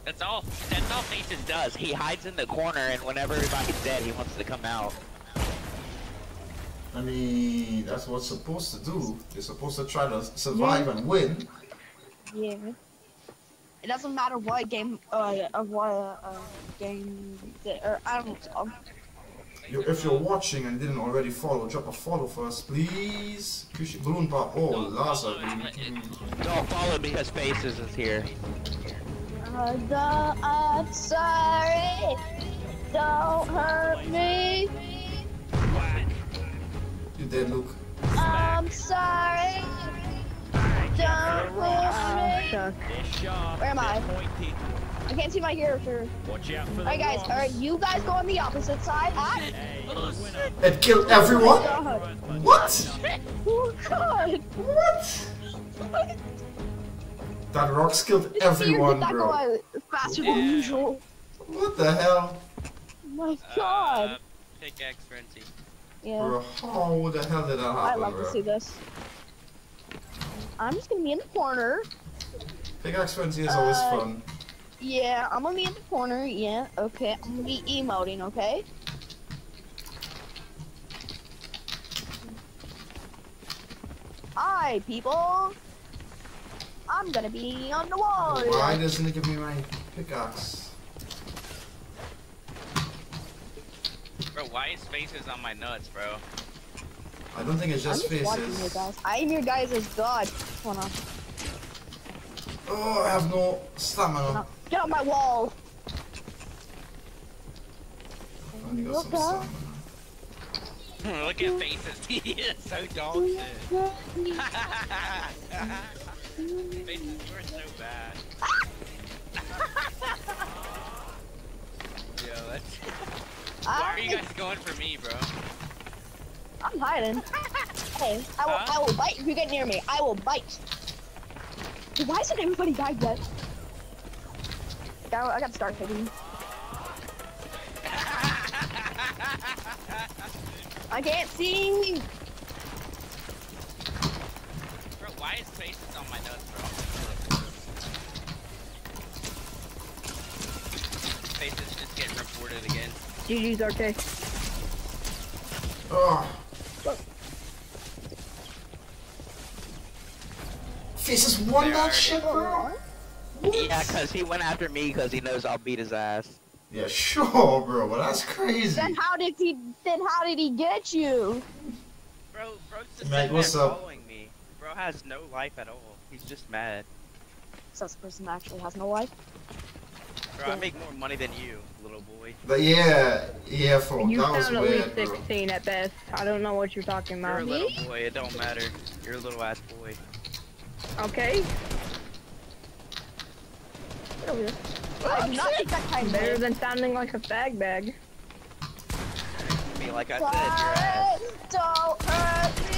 That's all. That's all Faces does. He hides in the corner, and whenever everybody's dead, he wants to come out. I mean, that's what's supposed to do. You're supposed to try to survive and win. yeah. It doesn't matter what game, uh, of what, uh, game, that- or I don't know. You, if you're watching and didn't already follow, drop a follow first, please. Appreciate balloon pop. Oh, Laza. Don't follow because Faces is here. I'm sorry. Don't hurt me. You dead, Luke. I'm sorry. Don't Oh, hurt me. shucks. This sharp, Where am I? I can't see my character. Watch out for Alright, guys. Alright, you guys go on the opposite side. I. It killed everyone? God. What? Oh God. What? That rocks killed everyone, did not bro. go out faster than usual. What the hell? My God. Uh, pickaxe frenzy. Yeah. Bro, how the hell did that happen, I love bro? to see this. I'm just gonna be in the corner. Pickaxe frenzy is always Uh, fun. Yeah, I'm gonna be in the corner. Yeah, okay. I'm gonna be emoting, okay? Hi, people. I'm gonna be on the wall. Why doesn't it give me my pickaxe? Bro, why is Faces on my nuts, bro? I don't think it's just, I'm just just watching you faces. guys. I am your guys as God. Hold on. Oh, I have no stamina. Get on my wall. I only got some Okay. stamina. [LAUGHS] Look at Faces. [LAUGHS] he is so dog [LAUGHS] you're so bad. Yo, that's. [LAUGHS] Why are you guys going for me, bro? I'm hiding. hey, I will, I will bite if you get near me. I will bite. Dude, Why isn't everybody died yet? I, I gotta start hitting. [LAUGHS] I can't see. Bro, why is Faces on my nose, bro? Faces just getting reported again. GG's RK. Oh. Faces won There that are- shit, bro. Yeah, cause he went after me because he knows I'll beat his ass. Yeah, sure, bro, but that's crazy. Then how did he? Then how did he get you? Bro, bro's just Mate, what's up? following me. Bro has no life at all. He's just mad. So this person actually has no life. Bro, I make more money than you, little boy. But yeah, yeah, for You that was sound at weird, least bro. 16 at best. I don't know what you're talking about. You're a about. little boy, it don't matter. You're a little ass boy. Okay, Get over here. I do not that kind of better than sounding like a fag bag. I mean, like I said, your ass. Don't hurt me.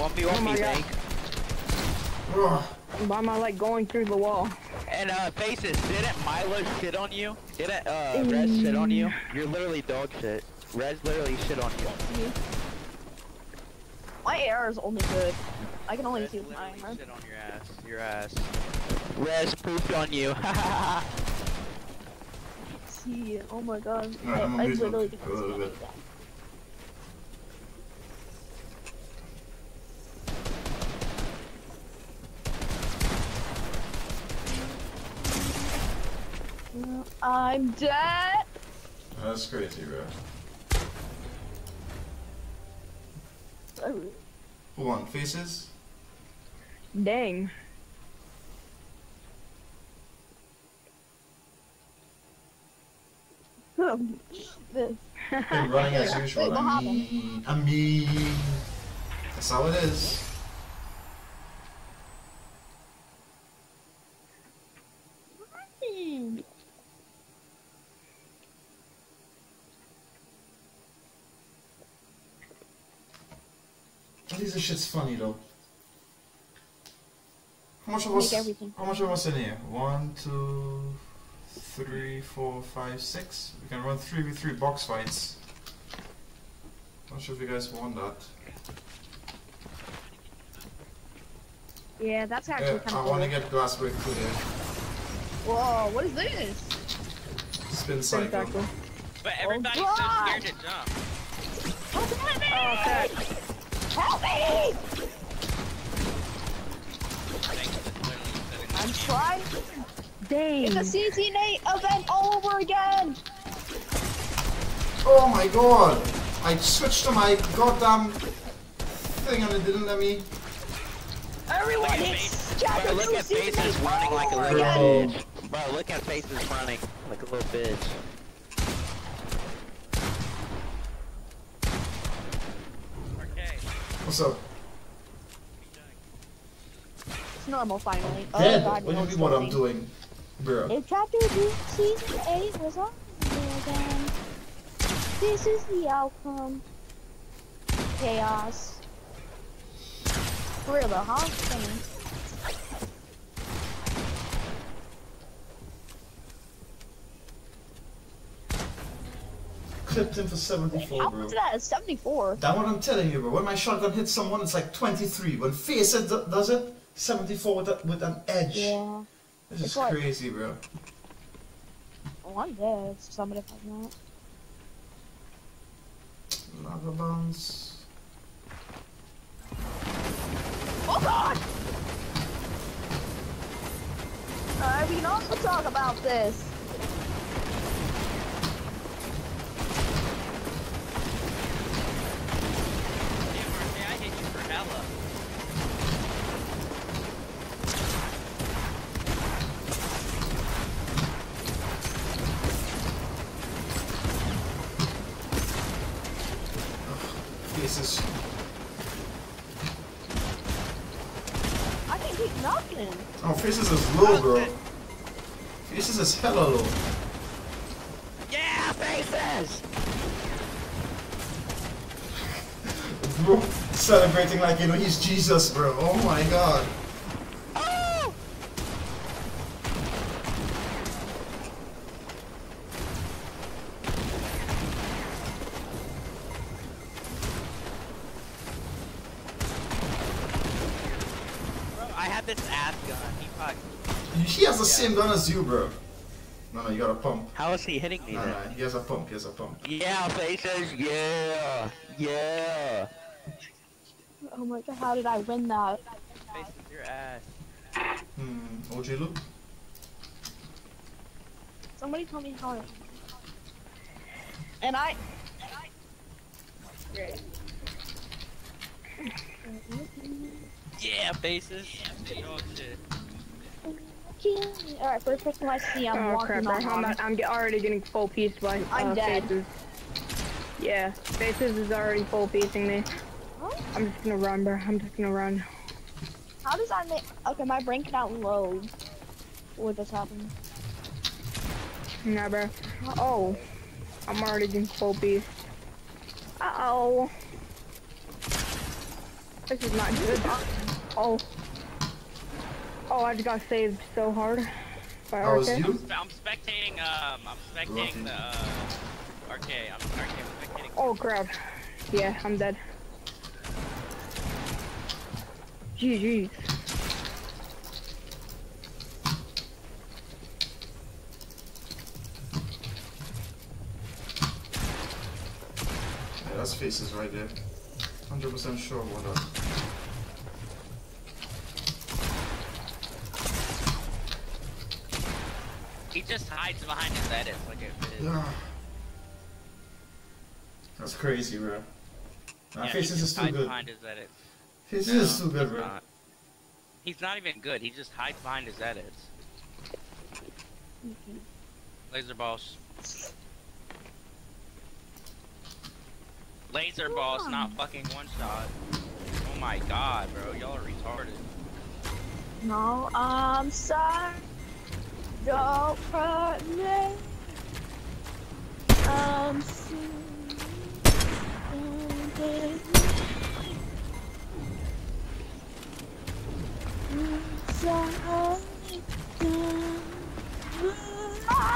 One v Oh one my me, God. Hank. Ugh. Why am I like going through the wall? And uh, faces, didn't Milo shit on you? Didn't uh, Red shit on you? You're literally dog shit. Red literally shit on you. My air is only good. I can only Red see with my literally armor. shit on your ass. Your ass. Res pooped on you. [LAUGHS] See, oh my god. Alright, I'm I, I gonna literally mute can see that. I'm dead. That's crazy, bro. Oh, Who won? Faces? Dang. [LAUGHS] this. Been running as usual. I mean, I mean, that's how it is. Hmm. All these shit's funny though. How much of us? How much of us in here? One, two, three, four, five, six. We can run three v three box fights. Not sure if you guys want that. Yeah, that's actually Yeah, kind I of want to get glass break through there. Whoa, what is this? Spin Spin cycle. cycle. But everybody's oh, so God. scared to jump. Oh, Help me! Oh, crap. Help me! Thanks for literally setting I'm trying. Dang. It's a CT8 event all over again. Oh my god! I switched to my goddamn thing and it didn't let me. Everyone, Look at it's face. chapter Bro, look at faces running like a oh little bitch. Bro, look at faces running like a little bitch. What's up? It's normal finally. Oh Dead. god, What do no, you mean what I'm doing? Bro. If chapter two, season eight was on again, this is the outcome. Chaos. Real though, huh? Clipped him for 74, How bro. is that? It's 74. That's what I'm telling you, bro. When my shotgun hits someone, it's like 23. When face it does it, 74 with, a, with an edge. Yeah. This It's is like- crazy, bro. One day, if somebody has not. Lava bounce. Oh god! We can also talk about this. Damn, RK, I hit you for hella. Faces. I can keep knocking. Oh, faces is low, bro. Is. Yeah, faces! Bro, celebrating like, you know, he's Jesus, bro. Oh my god. Oh! Bro, I had this ass gun. He fucked. He has the same gun as you, bro. No, no, you got a pump. How is he hitting me Nah, then? nah, he has a pump, he has a pump. Yeah, faces, yeah, yeah. Oh my god, how did I win that? Faces your ass. Hmm, OG look? Somebody tell me how I. And I. Great. Yeah, faces. Dog shit. Alright, first person I see, I'm oh walking crap, on. I'm, not, I'm already getting full piece by uh, I'm dead. Faces. Yeah, Faces is already full piecing me. What? I'm just gonna run, bro. I'm just gonna run. How does that make? Okay, my brain cannot load. What just happened? Nah, bro. Oh, I'm already getting full piece. Uh oh. This is not good. [LAUGHS] Oh. Oh, I just got saved so hard. By That was RK. you? I'm spectating, um, I'm spectating the, uh, RK. I'm, RK, I'm spectating. Oh crap. Yeah, I'm dead. GG. Yeah, that's faces right there. 100% sure about that. He just hides behind his edits like a That's crazy, bro. Nah, Yeah, faces is just too hides good. behind his edits. Faces No, is too good, he's bro. not. He's not even good. He just hides behind his edits. Laser balls. Laser balls, not fucking one shot. Oh my god, bro. Y'all are retarded. No, I'm sorry. Don't hurt me. I'm sorry.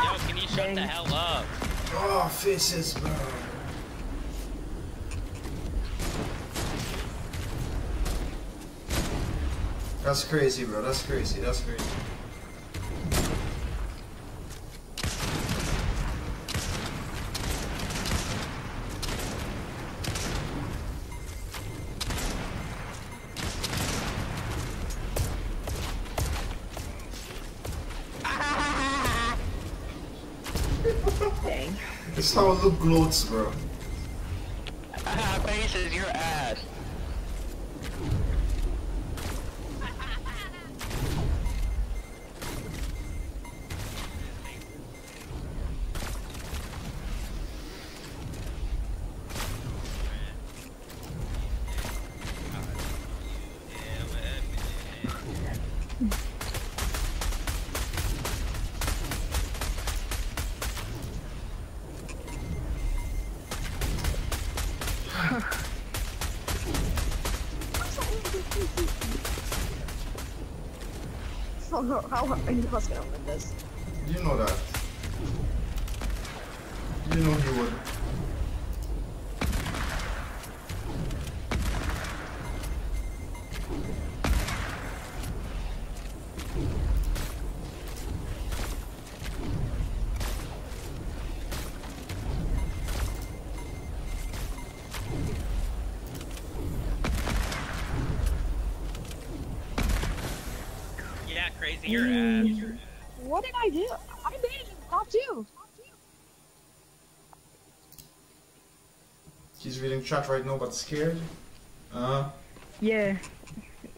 Yo, can you shut the hell up? Oh, faces, bro. That's crazy, bro. That's crazy. That's crazy. Dang. How gloats, bro. You guys gonna win this? Chat right now, but scared. Uh, Yeah.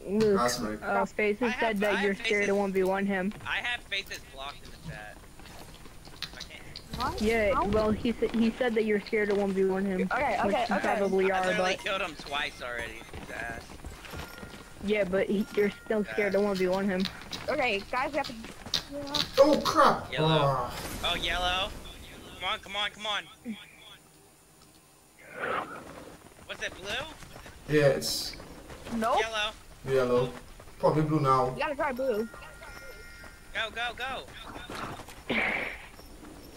Luke, that's right. uh, Faces I have- said that have you're scared to Faces- 1v1 him. I have faces blocked in the chat. What? Yeah, How? well, he said he said that you're scared to 1v1 him. Okay, which okay, you okay. probably I are, literally but killed him twice already. Ass. yeah, but he, you're still scared to 1v1 him. Okay, guys, we have to. Yeah. Oh crap! Yellow. Ah. Oh, yellow. Come on, come on, come on. What's it, blue? yeah, it's Nope. Yellow. yellow. Probably blue now. You gotta try blue. Go, go, go.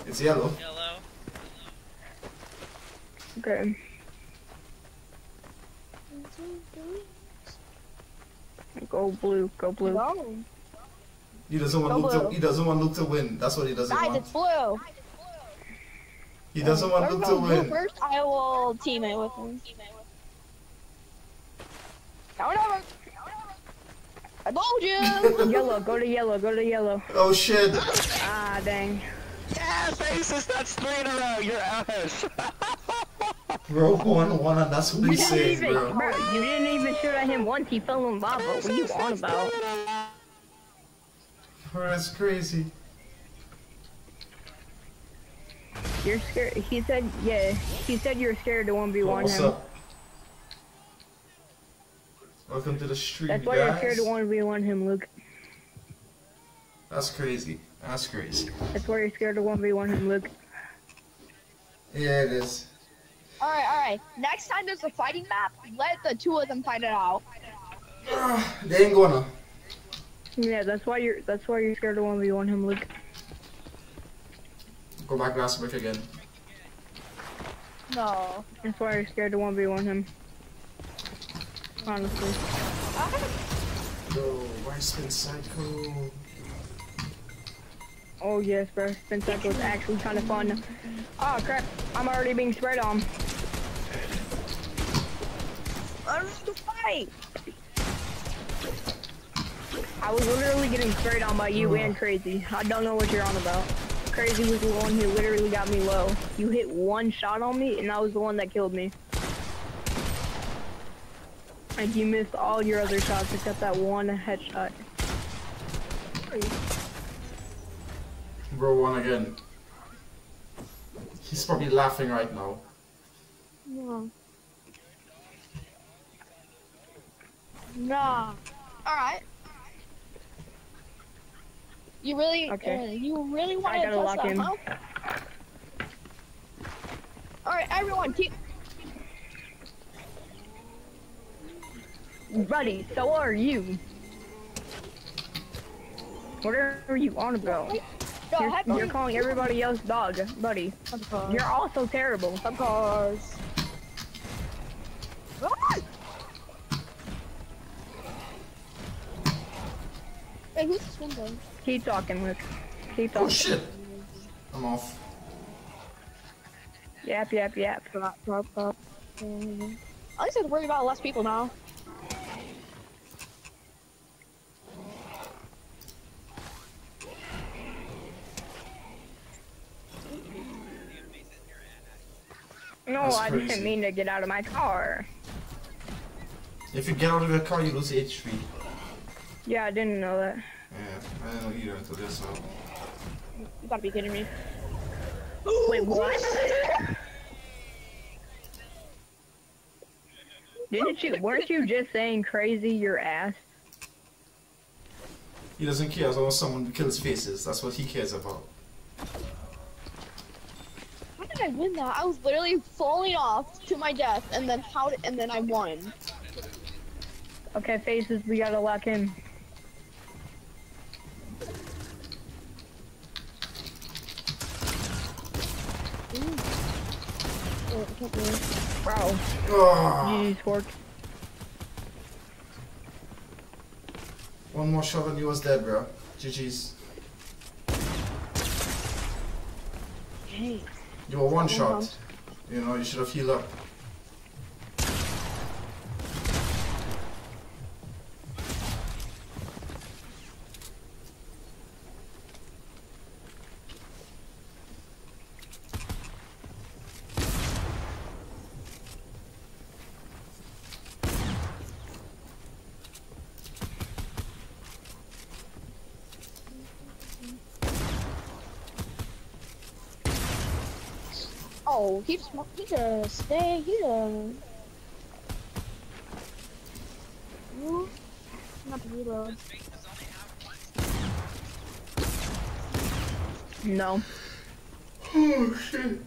It's yellow. Yellow. Okay. Go blue, go blue. No. He doesn't want Go Luke to. blue. He doesn't want Luke to win. That's what he doesn't Guys, want. it's blue. He doesn't want Whoever Luke to win. first, I will teammate with him. Now whatever. I told you. [LAUGHS] Yellow, go to yellow, go to yellow. Oh shit! Ah, dang. Yeah, faces. That's three in a row. You're ass. [LAUGHS] Bro, one one, and that's what You he didn't says, even, bro. bro, you didn't even shoot at him once. He fell in lava. What are you on about? Bro, that's crazy. You're scared. He said, yeah. He said you're scared to one v one What's him. up? Welcome to the stream, That's why you're scared guys. to one v one him, Luke. That's crazy. That's crazy. That's why you're scared to one v one him, Luke. Yeah, it is. all right, all right. Next time there's a fighting map, let the two of them fight it out. [SIGHS] They ain't gonna. Yeah, that's why you're. That's why you're scared to one v one him, Luke. Go back last week again. No. That's why you're scared to one v one him. Honestly. Spin cycle? Oh yes, bro. Spin cycle is actually kind of fun. Oh crap! I'm already being sprayed on. I don't to fight. I was literally getting sprayed on by you and Crazy. I don't know what you're on about. Crazy was the one who literally got me low. You hit one shot on me, and that was the one that killed me. Like you missed all your other shots except that one headshot. Bro, one again. He's probably laughing right now. No. Nah. Alright. You really, Okay. uh, you really want to gotta test lock that, in. huh? Alright, everyone, keep. Buddy, so are you. What are you on about? Yo, You're, you're calling everybody else dog, buddy. You're also terrible. Of course. Ah! Hey, who's this one then? Keep talking, Luke. Keep Oh shit! I'm off. Yap, yap, yap. At least I have to worry about less people now. I crazy. didn't mean to get out of my car. If you get out of your car, you lose HP. Yeah, I didn't know that. Yeah, I didn't know either until this now. You gotta be kidding me. Wait, what? Didn't you? Weren't you just saying crazy your ass? He doesn't care as long as someone kills faces. That's what he cares about. How did I win that? I was literally falling off to my death, and then how? Did, and then I won. Okay, faces, we gotta lock in. Oh, I can't believe- Ah, GG's fork. one more shot and you was dead, bro. GG's. Hey. You were one One shot. You know, you should have healed up. Oh, he just he just stay here. Ooh, Not reload. No. Oh shit.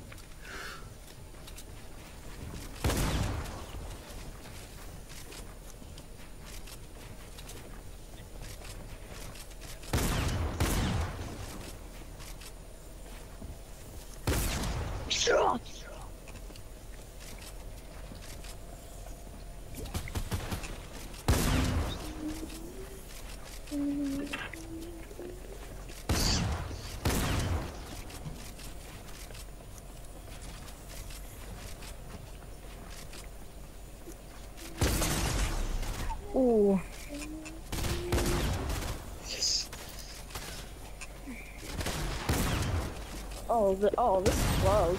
The, oh, this is close.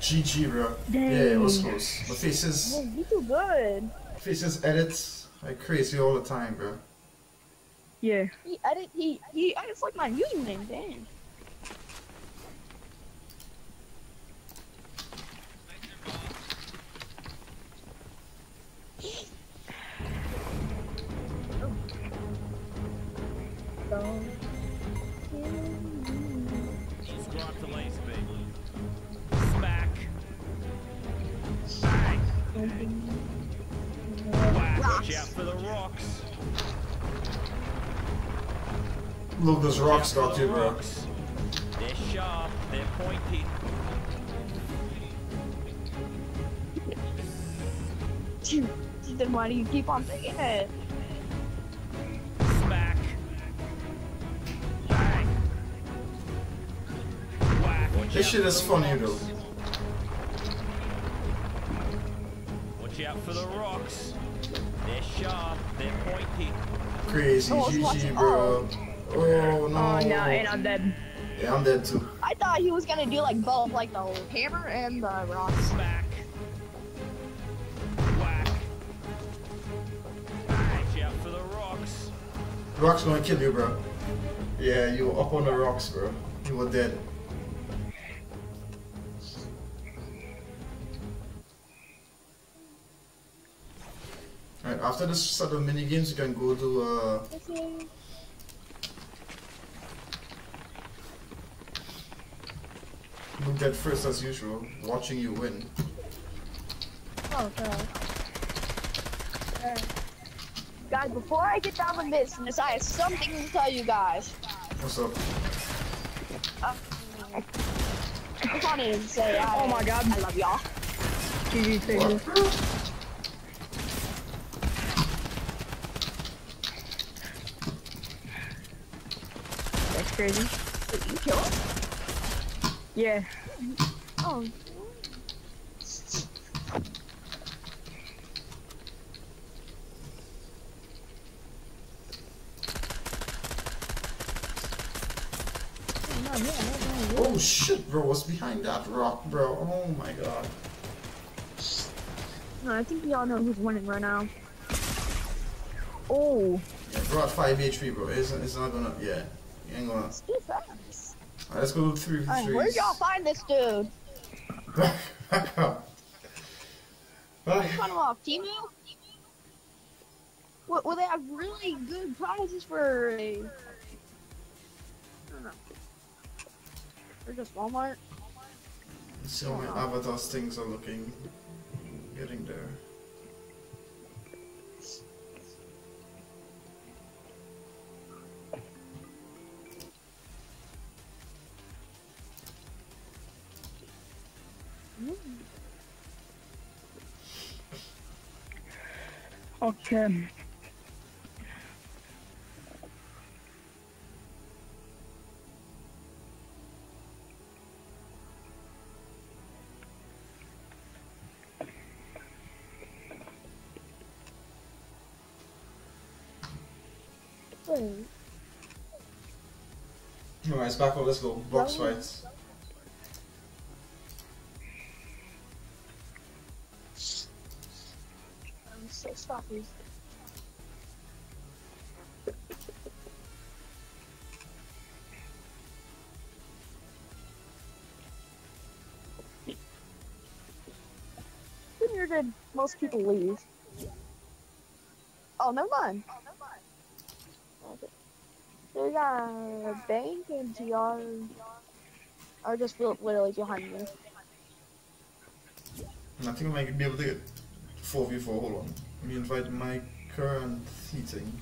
GG, bro. Yeah, it was close. My faces, Oh, you do good. faces edits like crazy all the time, bro. Yeah. He edit. He he edits like my username. Dang. Look, those rocks got you, bro. They're sharp. They're pointy. then why do you keep on saying it? Smack. Bang. Whack. Watch This shit is the funny, rocks. though. Watch out for the rocks. They're sharp. They're pointy. Crazy Oh, GG, watching- bro. Oh. Oh no. Oh no, and I'm dead. Yeah, I'm dead too. I thought he was gonna do like both, like the hammer and the rocks. Smack. Whack. Watch out for the rocks. Rocks gonna kill you, bro. Yeah, you were up on the rocks, bro. You were dead. Alright, after this set of mini games, you can go to uh, look dead first as usual, watching you win. Oh, God. Guys, before I get down the business, I have something to tell you guys. What's up? Um, I just wanted to say, I, Oh my God. I love y'all. GG Taylor. What? That's crazy. Wait, you kill him? Yeah. Oh. Oh, no, yeah, no, no, Oh shit, bro, what's behind that rock, bro? Oh my god. no, I think we all know who's winning right now. Oh. Yeah, bro, at 5 HP, bro. It's, it's not gonna, yeah. You ain't gonna. It's too fast. Alright, let's go to 3 for Alright, 3s. where'd y'all find this dude? Up. Him off Temu? What, well, they have really good prizes for I don't know. They're just Walmart? Let's see how my avatar's things are looking. Getting there. Okay. Wait. Alright, it's back up. Let's go. Box No. fights. Stoppy. When did most people leave? Oh, never mind. We got a bank and TR are just li- literally behind me. And I think I might be able to get 4v4. Hold on. Me invite my current seating.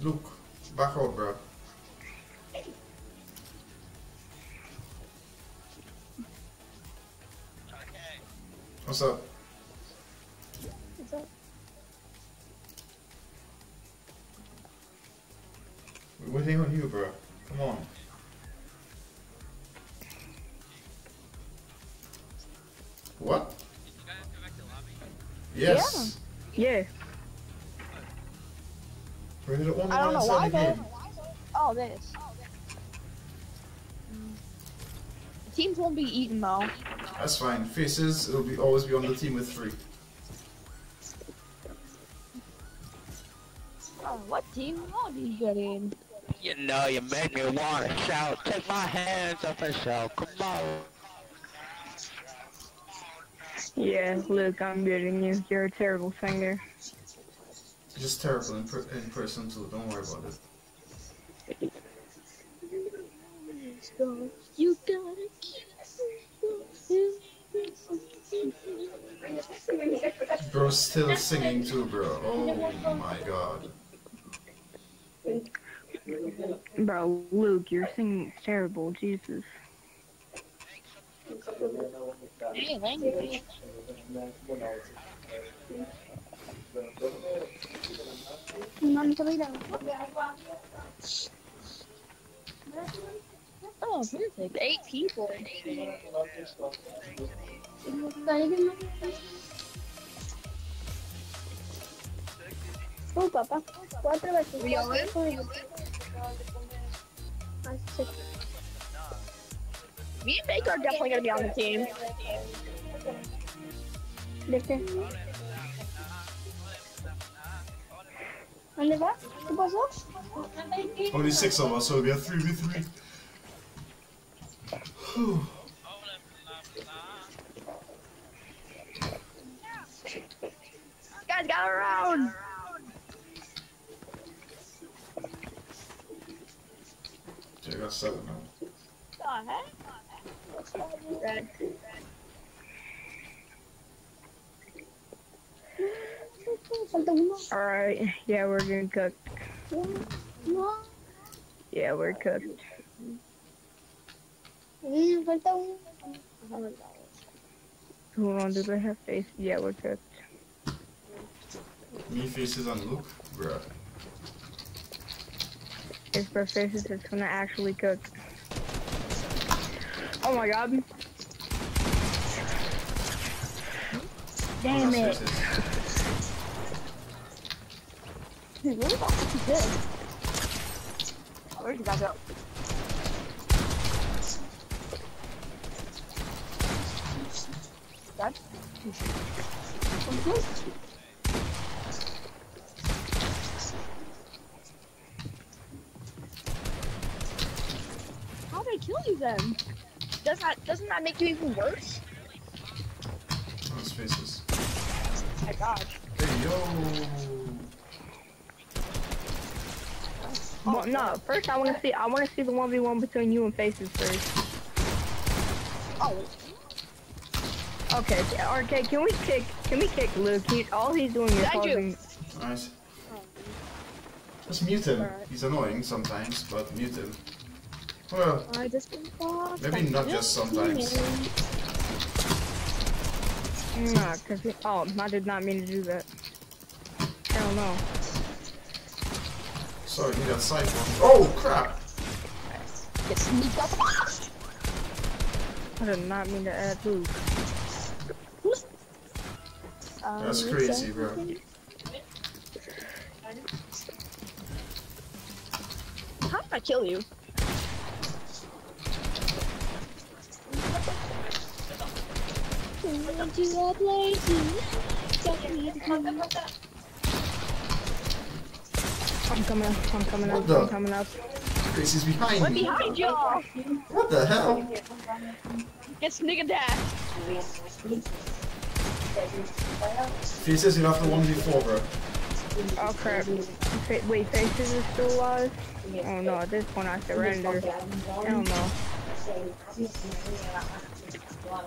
Look, back out, Yes. Yeah. We're the only I don't know why the though. Oh, this. Mm. Teams won't be eaten though. That's fine. Faces, it'll be always be on the team with three. Oh, what team will be getting? You know, you make me wanna shout. Take my hands off the show. Come on. Yeah, Luke, I'm getting you. You're a terrible singer. Just terrible in, per- in person, so don't worry about it. You gotta Bro's still singing too, bro. Oh my god. Bro, Luke, your singing is terrible. Jesus. Hey, language. Oh, perfect. Eight people. Oh, papá. Cuatro veces. We all in? Me and Baker are definitely gonna be on the team. ¿De qué? ¿Dónde va? ¿Qué pasó? Only six of us, so it'll be 3v3. Guys, got around. Okay, I got seven now. The heck? Red. Falta Alright, yeah, we're getting cooked. Yeah, we're cooked. Hold on, do they have face? Yeah, we're cooked. Me faces on Luke, bruh. It's for faces that's gonna actually cook. Oh my god. Damn it. Faces. Where the fuck is this? Where'd you guys go? That's How did I kill you then? Does that doesn't that make you even worse? That's faces. Oh my god. Hey, yo! Well, no, first I wanna see I wanna see the one v one between you and faces first. Oh, Okay, RK, can we kick can we kick Luke? He, all he's doing is Thank you. causing Nice. Just mute him. He's annoying sometimes, but mute him. Well, I just been maybe not just sometimes. Nah, cause he, oh, I did not mean to do that. Hell no. Sorry, you got side one. Oh crap! Get sneaked up. I did not mean to add Luke. Um, That's crazy, bro. How did I kill you? I'm coming up, I'm coming What up, the? I'm coming up. Faces behind We're me. behind y'all. What the hell? Get sneak attack. Faces, you have to 1v4, bro. Oh crap. Wait, Faces is still alive? Oh no, at this point I surrender. Hell no. Wow.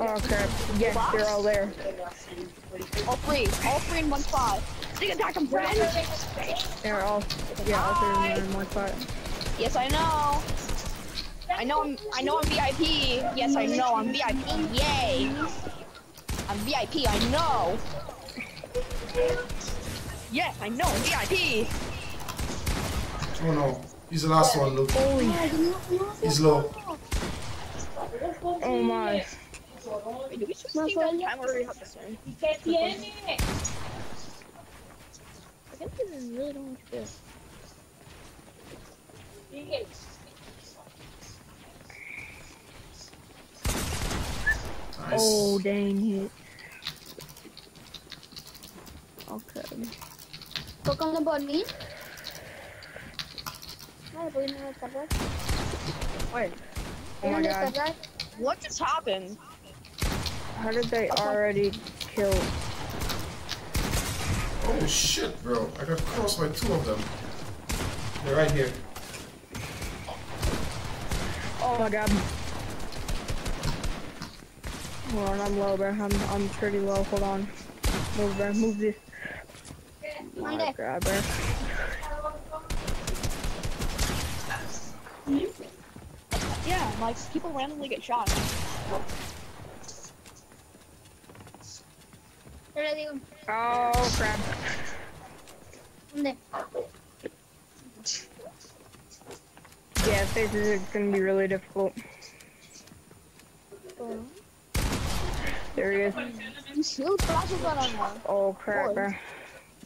Oh, crap. Yes, they're all there. All three. All three in one spot. Sneak attack them, friend. They're all, yeah, all three of them are in one spot. Yes, I know. I know I'm I know I'm VIP. Yes, I know I'm VIP. Yay. I'm VIP, I know. Yes, I know I'm VIP. Oh no. He's the last one, Look, He's low. oh my. Wait, do we switch teams every time or do we have to swing? I think this is really don't want to Nice. Oh, dang it. Okay. Kau kena buat ni? Mana boleh nak cover? Wait, Oh my god. what just happened? How did they already kill? Oh shit, bro. I got crossed by two of them. They're right here. Oh my god. Hold on, I'm low, bro. I'm, I'm pretty low. Hold on. Move, bro. Move this. My Mande. god, bro. Yeah, like people randomly get shot. Tara, digo. Oh, crap. Mande. Yeah, faces are gonna be really difficult. There he is. Shield flashes on him. Oh, crap, bro.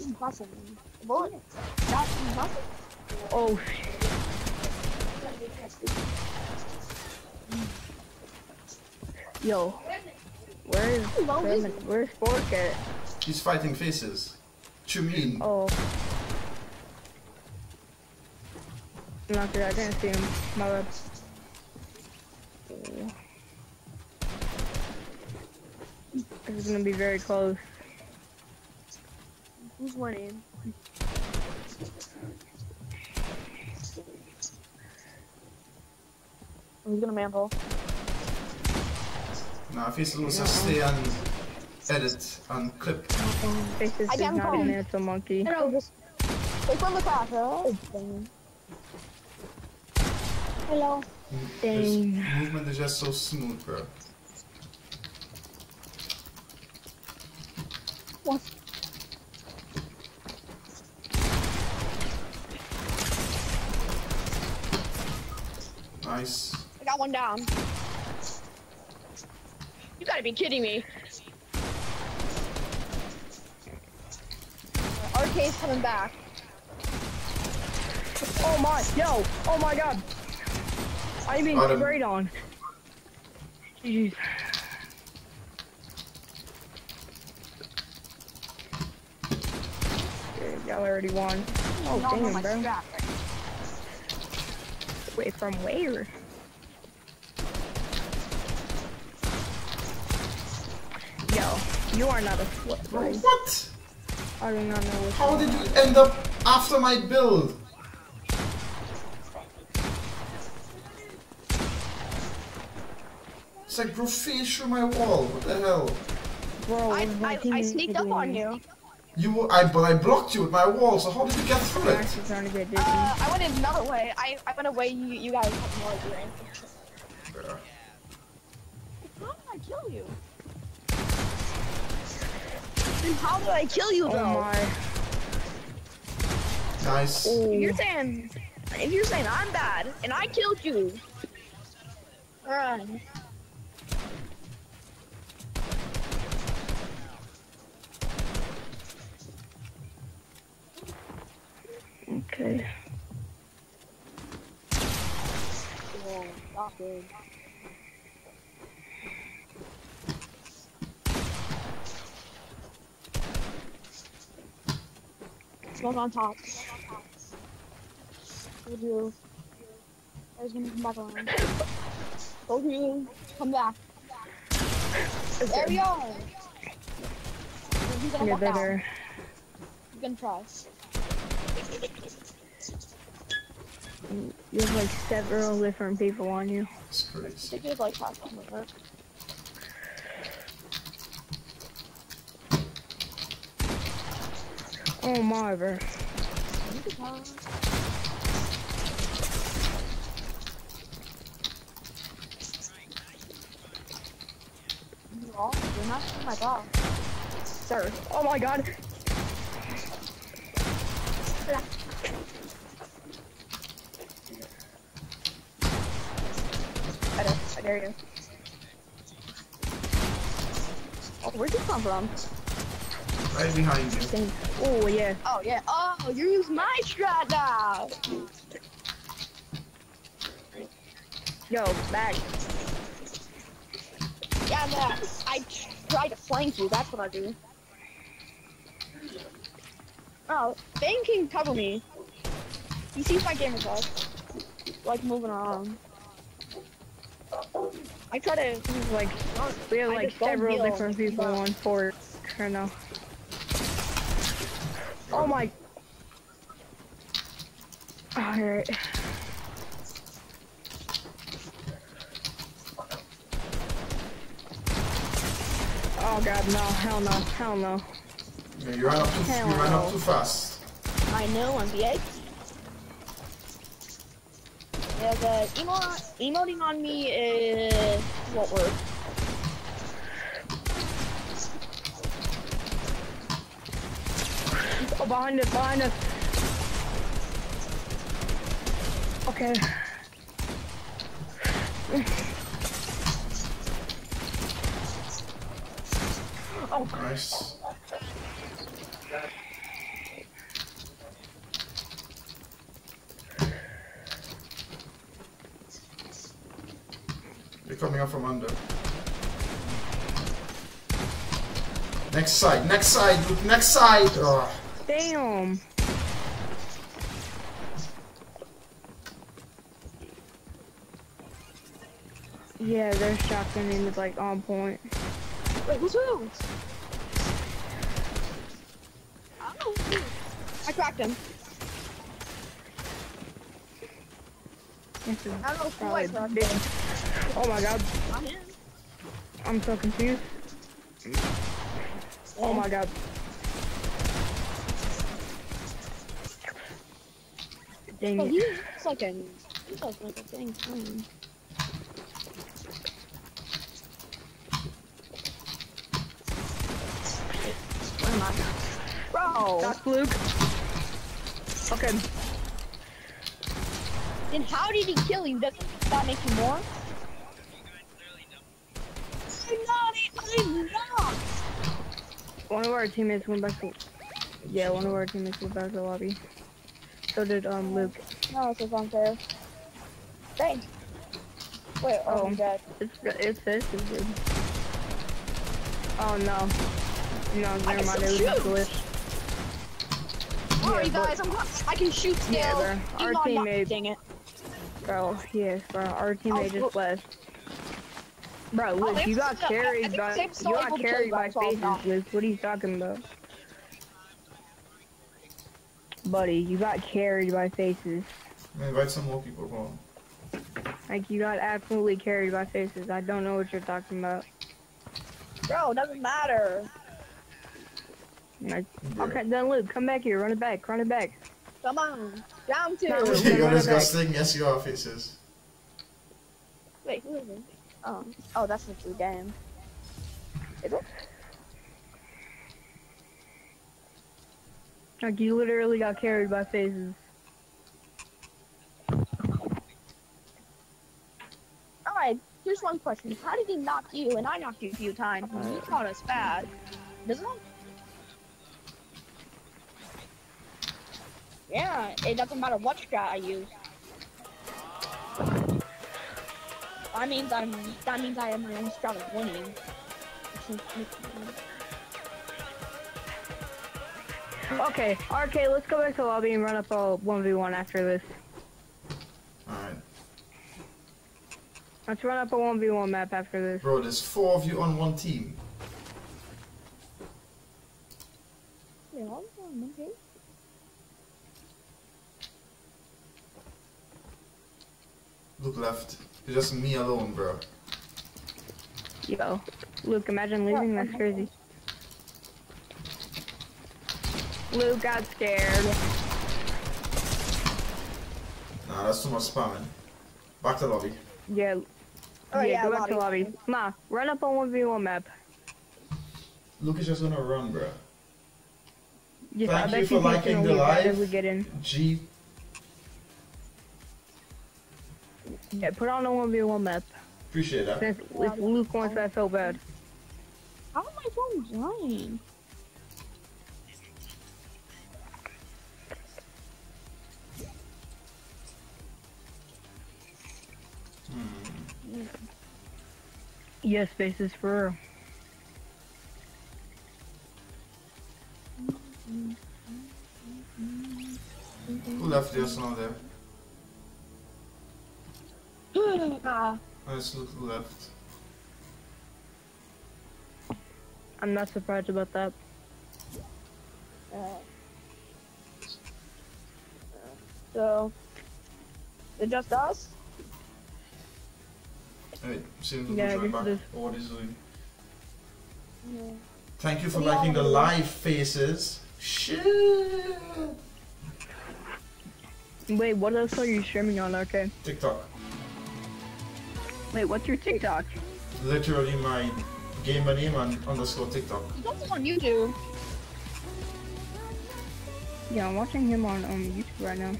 Impossible. Bullet. Impossible. Oh, shit. Yo. Where's, where's, where's Fork at? He's fighting faces. What you mean? Oh. Not that I didn't see him. My bad. This is gonna be very close. Who's winning? Who's gonna mantle? Nah, face will just stay and edit and clip. Faces I is got not him. even it's a monkey. Hello. Wait for the class, huh? Hello. This Dang. movement is just so smooth, bro. What? Nice. I got one down. You gotta be kidding me. RK's coming back. Oh my, no! Oh my god! I'm being Got sprayed on. Jeez. Dude, Y'all already won. Oh, damn, my bro. strap. Wait, from where? Yo, you are not a flip, Bro, bro. what? I do not know what How did you end up after my build? It's like bro face through my wall. What the hell? Bro, I, I, I sneaked up on you. You were, I but I blocked you with my wall, so how did you get through it? actually trying to get dizzy. Uh, I went another way. I, I went away. You, you guys have no idea. Yeah. How did I kill you? Then how did I kill you oh though? my. Nice. If you're Oh. saying, if you're saying I'm bad and I killed you, run. Okay. Whoa, not good. Smoke on top. Told you. I was gonna come back around. Told you. Come back. There we go. He's gonna Get walk better. He's gonna try. You have like several different people on you. It's crazy. They like half on. Oh my. You're not my dog. Sir. Oh my god. Better. I dare you. Oh, where'd you come from? Right behind you. Oh yeah. Oh yeah. Oh, you use my strat now. Yo, back. Yeah, no. I try to flank you. That's what I do. Oh, Bane can cover me. He sees my gamer tag. Like moving around. I try to. Like we have I like several different people on fort now. Oh my. Alright. Oh god, no, hell no, hell no. Yeah, you ran up too, you ran up too fast. I know on V8. Yeah, the emo emoting on me is what word? Oh, behind us, behind us. Okay. Oh, Nice. You're coming up from under. Next side, next side, Luke, next side! Oh, Damn. Yeah, their shotgun aim is like on point. Wait, who's who? Oh, I cracked him. This is I don't know who probably I cracked. big. Oh my god, Not him. I'm so confused. Oh my god. Dang Oh, it. he's like a, he's like, like a thing. Hmm. Where am I? Bro, That's Luke. Okay. then how did he kill you? Doesn't that make you more? I'm not, I'm not! One of our teammates went back to. Yeah, one of our teammates went back to the lobby. So did um Luke. No, it's unfair. Thanks. Wait, oh, Oh. I'm dead. It's it's this is good. Oh no. No, never can mind. It was a shoot. glitch. Sorry but- guys, I'm I can shoot still. Yeah, bro. Our though I'm not- teammate- Dang it. Bro, yes, bro. Our teammate Oh, just left. Bro, oh, Luke, they you got have to- I carried by you got carried by faces, now. Luke. What are you talking about? Buddy, you got carried by faces. invite some more people, bro. Like you got absolutely carried by faces. I don't know what you're talking about. Bro, it doesn't matter. Like, Yeah. okay, then Luke, come back here. Run it back. Run it back. Come on. Down two. No, You're run it back. disgusting, yes you are, faces. Wait, who is it? Oh, oh, that's the true game. Is it? Like you literally got carried by faces. Alright, here's one question. How did he knock you and I knocked you a few times and you caught us bad? Doesn't it? Yeah, it doesn't matter what strat I use. That means I'm that means I have my own strat of winning. Okay, RK, let's go back to the lobby and run up a 1v1 after this. Alright. Let's run up a 1v1 map after this. Bro, there's four of you on one team. Yeah, okay. Look left. It's just me alone, bro. Yo, Luke, imagine leaving. That's jersey. Luke got scared. Nah, that's too much spamming. Back to lobby. Yeah. Oh, yeah, yeah, go back to lobby. lobby. Ma, run up on 1v1 map. Luke is just gonna run, bro. Yes, Thank I you for he's liking the live. We get in. G. Yeah, put on the 1v1 map. Appreciate that. Since if Luke wants that so bad. How am I phone dying? Hmm. Yes, faces for real. Who left just now there? [LAUGHS] Let's look left. I'm not surprised about that. uh, so, it just us? Hey, seems to Yeah, join this back. is- What is doing? Yeah. Thank you for Yeah. liking the live faces. Shit. Wait, what else are you streaming on? Okay. TikTok. Wait, what's your TikTok? Literally my gamer name and underscore TikTok. That's on YouTube. Yeah, I'm watching him on um, YouTube right now.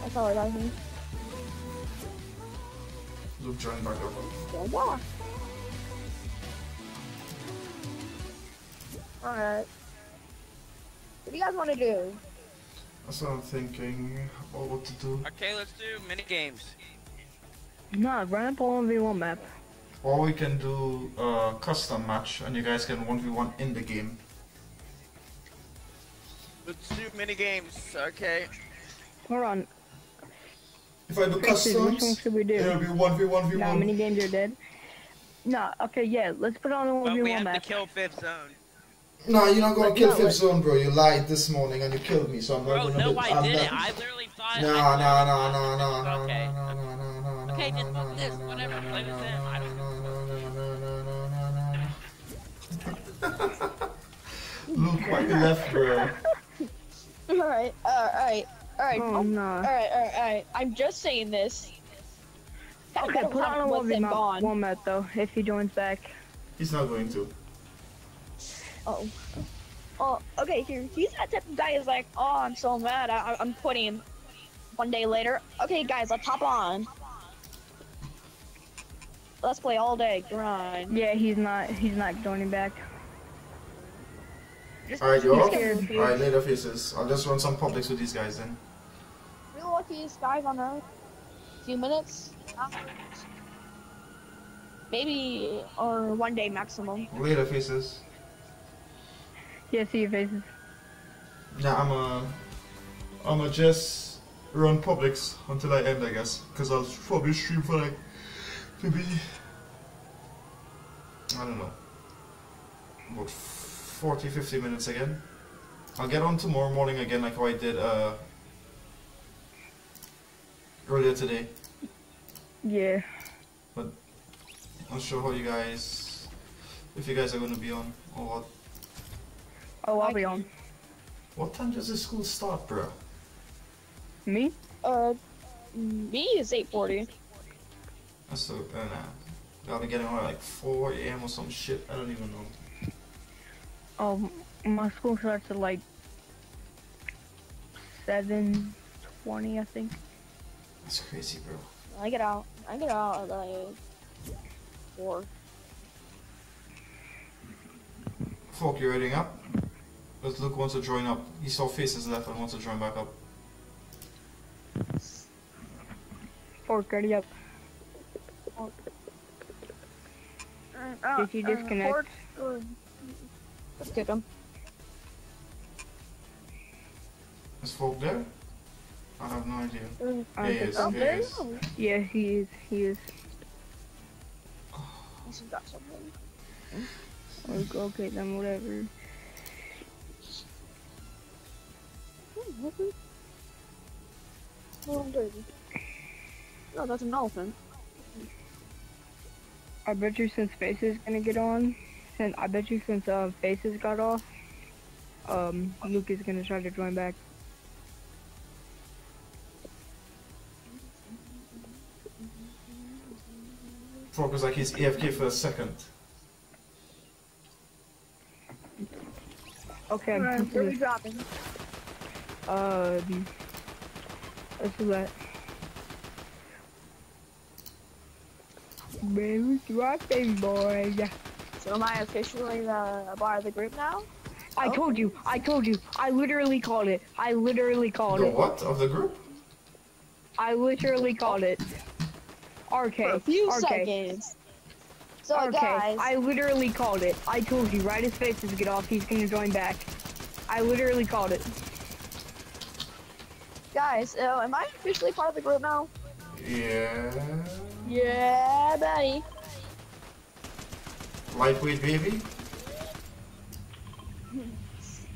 That's all I got here. Luke join back up. Yeah, yeah. Alright. What do you guys want to do? That's what I'm thinking about what to do. Okay, let's do mini games. Nah, run up on 1v1 map. Or we can do a custom match and you guys can 1v1 in the game. Let's do mini games. Okay. Hold on. If I do Faces, which one customs, should we do? it'll be 1v1v1. Nah, mini games are dead. Nah, okay, yeah, let's put on a But we 1v1 have to kill fifth zone. No, you're not gonna But kill no, Fifth Zone, bro. You lied this morning and you killed me, so I'm not gonna no, be- I I'm didn't. not- I literally thought. No, I no, thought- no, no, no, no, Okay. no, no, no, no, no, Okay, no, just no, vote this, no, whatever, no, play no, with no, them, I no, don't no, no, no, no, no, no, no, no. Luke, why you left, bro? Alright, alright, alright. Oh, nah. Alright, alright, alright. I'm just saying this. Kinda Okay, better put on a with him 1v1 gone. one map though, if he joins back. He's not going to. Oh. Oh, okay, here. He's that type of guy who's like, oh, I'm so mad. I, I'm quitting. One day later, okay, guys, let's hop on. Let's play all day, grind. Yeah, he's not, he's not joining back. Alright, you He's off? Alright, later faces. I'll just run some publics with these guys then. Real luckiest guys on earth. Few minutes. Maybe, or one day maximum. Later faces. Yeah, see your faces. Yeah, I'm a, I'm a just run Publix until I end, I guess, because I'll probably stream for like maybe I don't know, about 40, 50 minutes again. I'll get on tomorrow morning again, like how I did uh earlier today. Yeah. But I'm not sure how you guys, if you guys are gonna be on or what. Oh, I'll be on. What time does the school start, bro? Me? Uh, me is 840. That's so, uh, nah. I'll be getting on at like 4 a.m. or some shit. I don't even know. Oh, my school starts at like 7.20, I think. That's crazy, bro. I get out. I get out at like 4. Folk, you ready up? But Luke wants to join up. He saw faces left and wants to join back up. Fork, ready up. Mm, Did he uh, disconnect? Uh, Let's kick him. Is Folk there? I have no idea. Mm. I Yeah, he is. so. Yeah, he is. Yeah, he is. He is. He's got something. Okay, okay, then whatever. Oh, I'm. No, that's an elephant. I bet you since Space is gonna get on, since I bet you since uh, faces got off, um, Luke is gonna try to join back. Focus like he's AFK for a second. Okay, Alright, let's where do we dropping? Um, let's do that. Baby, dropping boys. So am I officially the bar of the group now? I told you, I told you, I literally called it. I literally called The it. what of the group? I literally called it. RK. For a few RK. seconds. So RK. guys, I literally called it. I told you, right his faces get off, he's gonna join back. I literally called it. Guys, uh, am I officially part of the group now? Yeah. Yeah, buddy. Lightweight baby.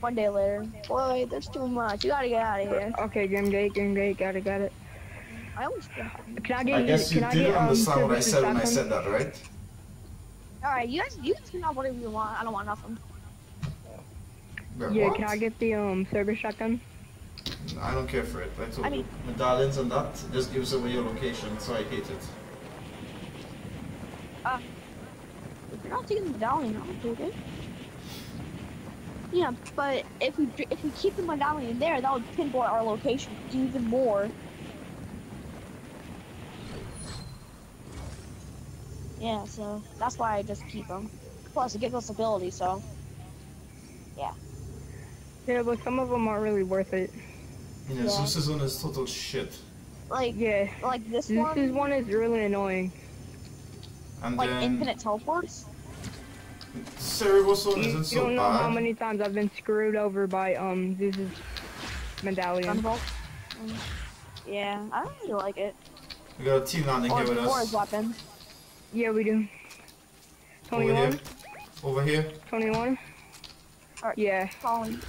One day later. Boy, there's too much. You gotta get out of here. Okay, game gate, game gate, gotta get it. I almost. Can I get I guess you can I didn't get, um, what I services said when I said that, right? All right, you guys, you guys can have whatever you want. I don't want nothing. But Yeah, what? can I get the um service shotgun? I don't care for it. I told I mean- you. Medallions and that just gives away your location, so I hate it. Uh, if you're not taking the medallion, I'll take it. Yeah, but if we if we keep the medallion there, that would pinpoint our location even more. Yeah, so that's why I just keep them. Plus, it gives us ability, so yeah. Yeah, but some of them aren't really worth it. You know, Yeah. Zeus's one is total shit. like Yeah, like this this one, is one is really annoying. And like then infinite teleports. Cerberus one You, isn't you so don't know how many times I've been screwed over by um Zeus's medallion. Gunvolt. Mm. Yeah, I don't really like it. We got a team landing Or, here with or his us. weapon. Yeah, we do. Over here. 21, Over here. 21. Alright. Yeah, Calling.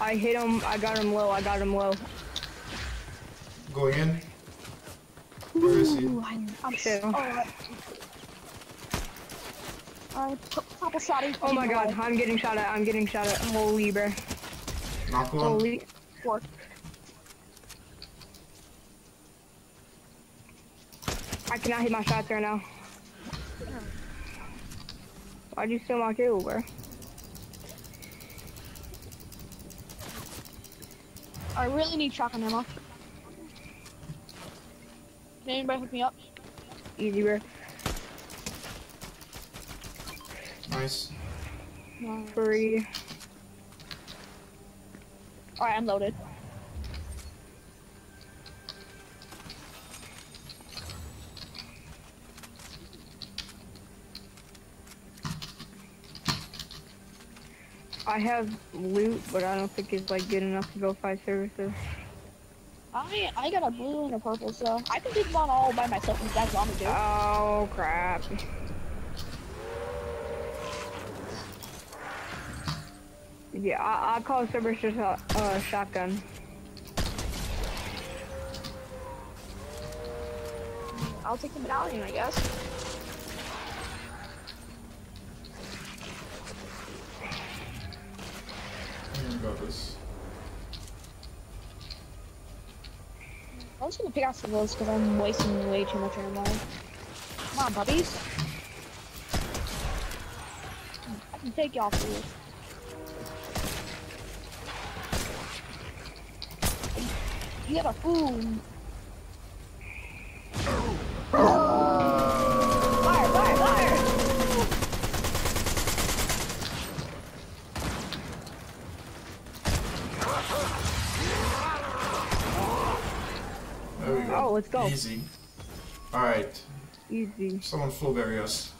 I hit him. I got him low. I got him low. Going in. Where is he? Ooh, I'm, I'm so alright. Alright, pop a shotty. Oh my god, I'm getting shot at. I'm getting shot at. Holy bro. Knock one. Holy. Four. I cannot hit my shots right now. Why'd you steal my kill, bro? I really need shotgun ammo. Can anybody hook me up? Easy, bro. Nice. No. Free. Alright, I'm loaded. I have loot, but I don't think it's like good enough to go fight Cerberus. I I got a blue and a purple, so I can take them on all by myself if you guys want me to. Oh crap. Yeah, I, I call service just a uh, shotgun. I'll take the medallion, I guess. Got this. I'm just gonna pick out some of those because I'm wasting way too much ammo. Come on, puppies. I can take y'all through. You got a food. Uh, Fire, fire, fire! There. Oh, let's go. Easy. Alright. Easy. Someone flowberry us.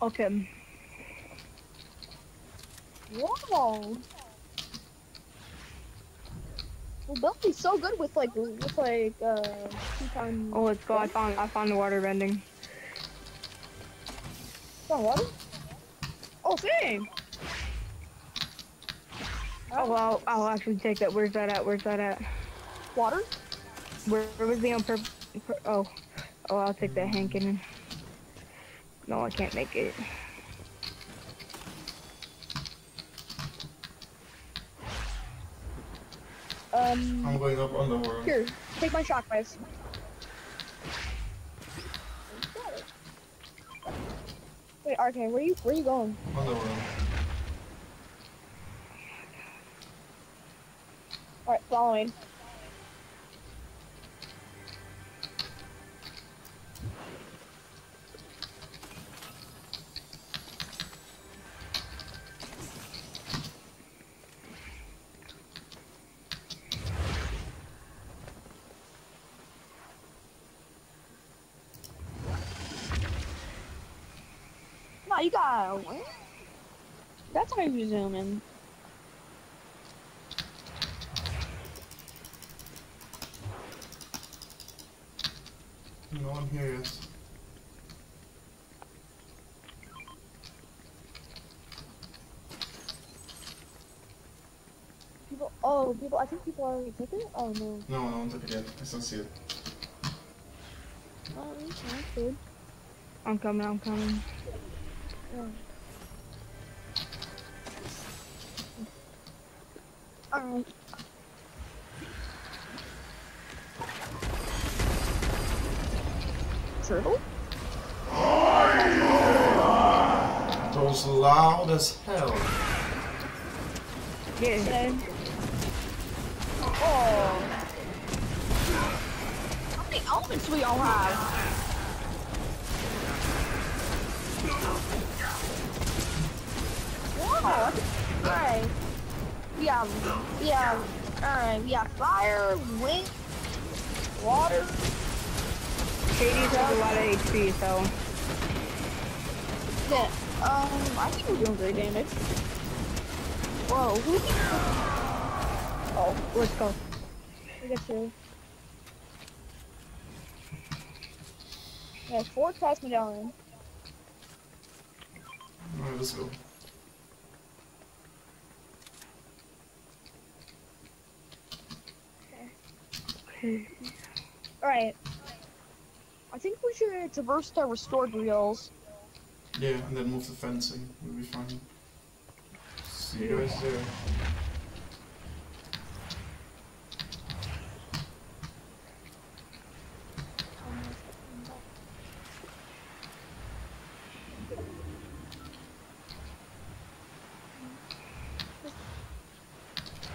Okay. Whoa! Well, so good with like with like uh two time. Oh, let's go. I found I found the water bending. Oh, water? Oh, same. Oh, well, I'll actually take that. Where's that at? Where's that at? Water? Where, where was the on purpose? Oh, oh, I'll take that Hankin. No, I can't make it. Um, I'm going up on the underworld. here, take my shockwaves. Wait, RK, where you where you going? Underworld. Alright, following. That's how you zoom in. No one here yet. People. Oh, people. I think people already took it. Oh no. No, no one took it yet. I still see it. Oh, that's good. I'm coming. I'm coming. Alright. Turtle? Those loud as hell. Yeah. Same. Oh. How many elements we all have? Wow, that's great. We have, we have, alright, we have fire, wind, water. Hades has a lot of HP, so Yeah, um, I think we're doing great damage. Whoa, who? oh, let's go. I got you. Yeah, four cast medallion. Alright, let's go. Okay. Alright. I think we should traverse the restored reels. Yeah, and then move the fencing. We'll be fine. See you guys there.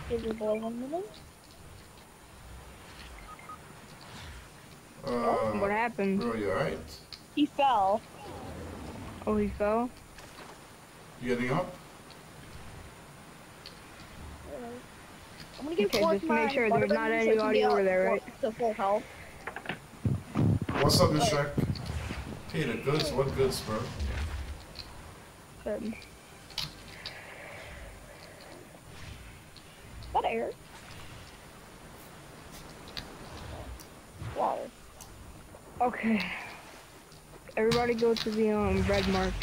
Give boy one minute. Uh, What happened? Oh, bro, you alright? He fell. Oh, he fell. You getting up? I'm gonna give Okay, Clark just make sure there's not button any so he can audio over there, to- right? To full health. What's up, Miss Jack? Hey, the goods? What goods, bro? Good. That air. Water. Okay. Everybody go to the um red mark.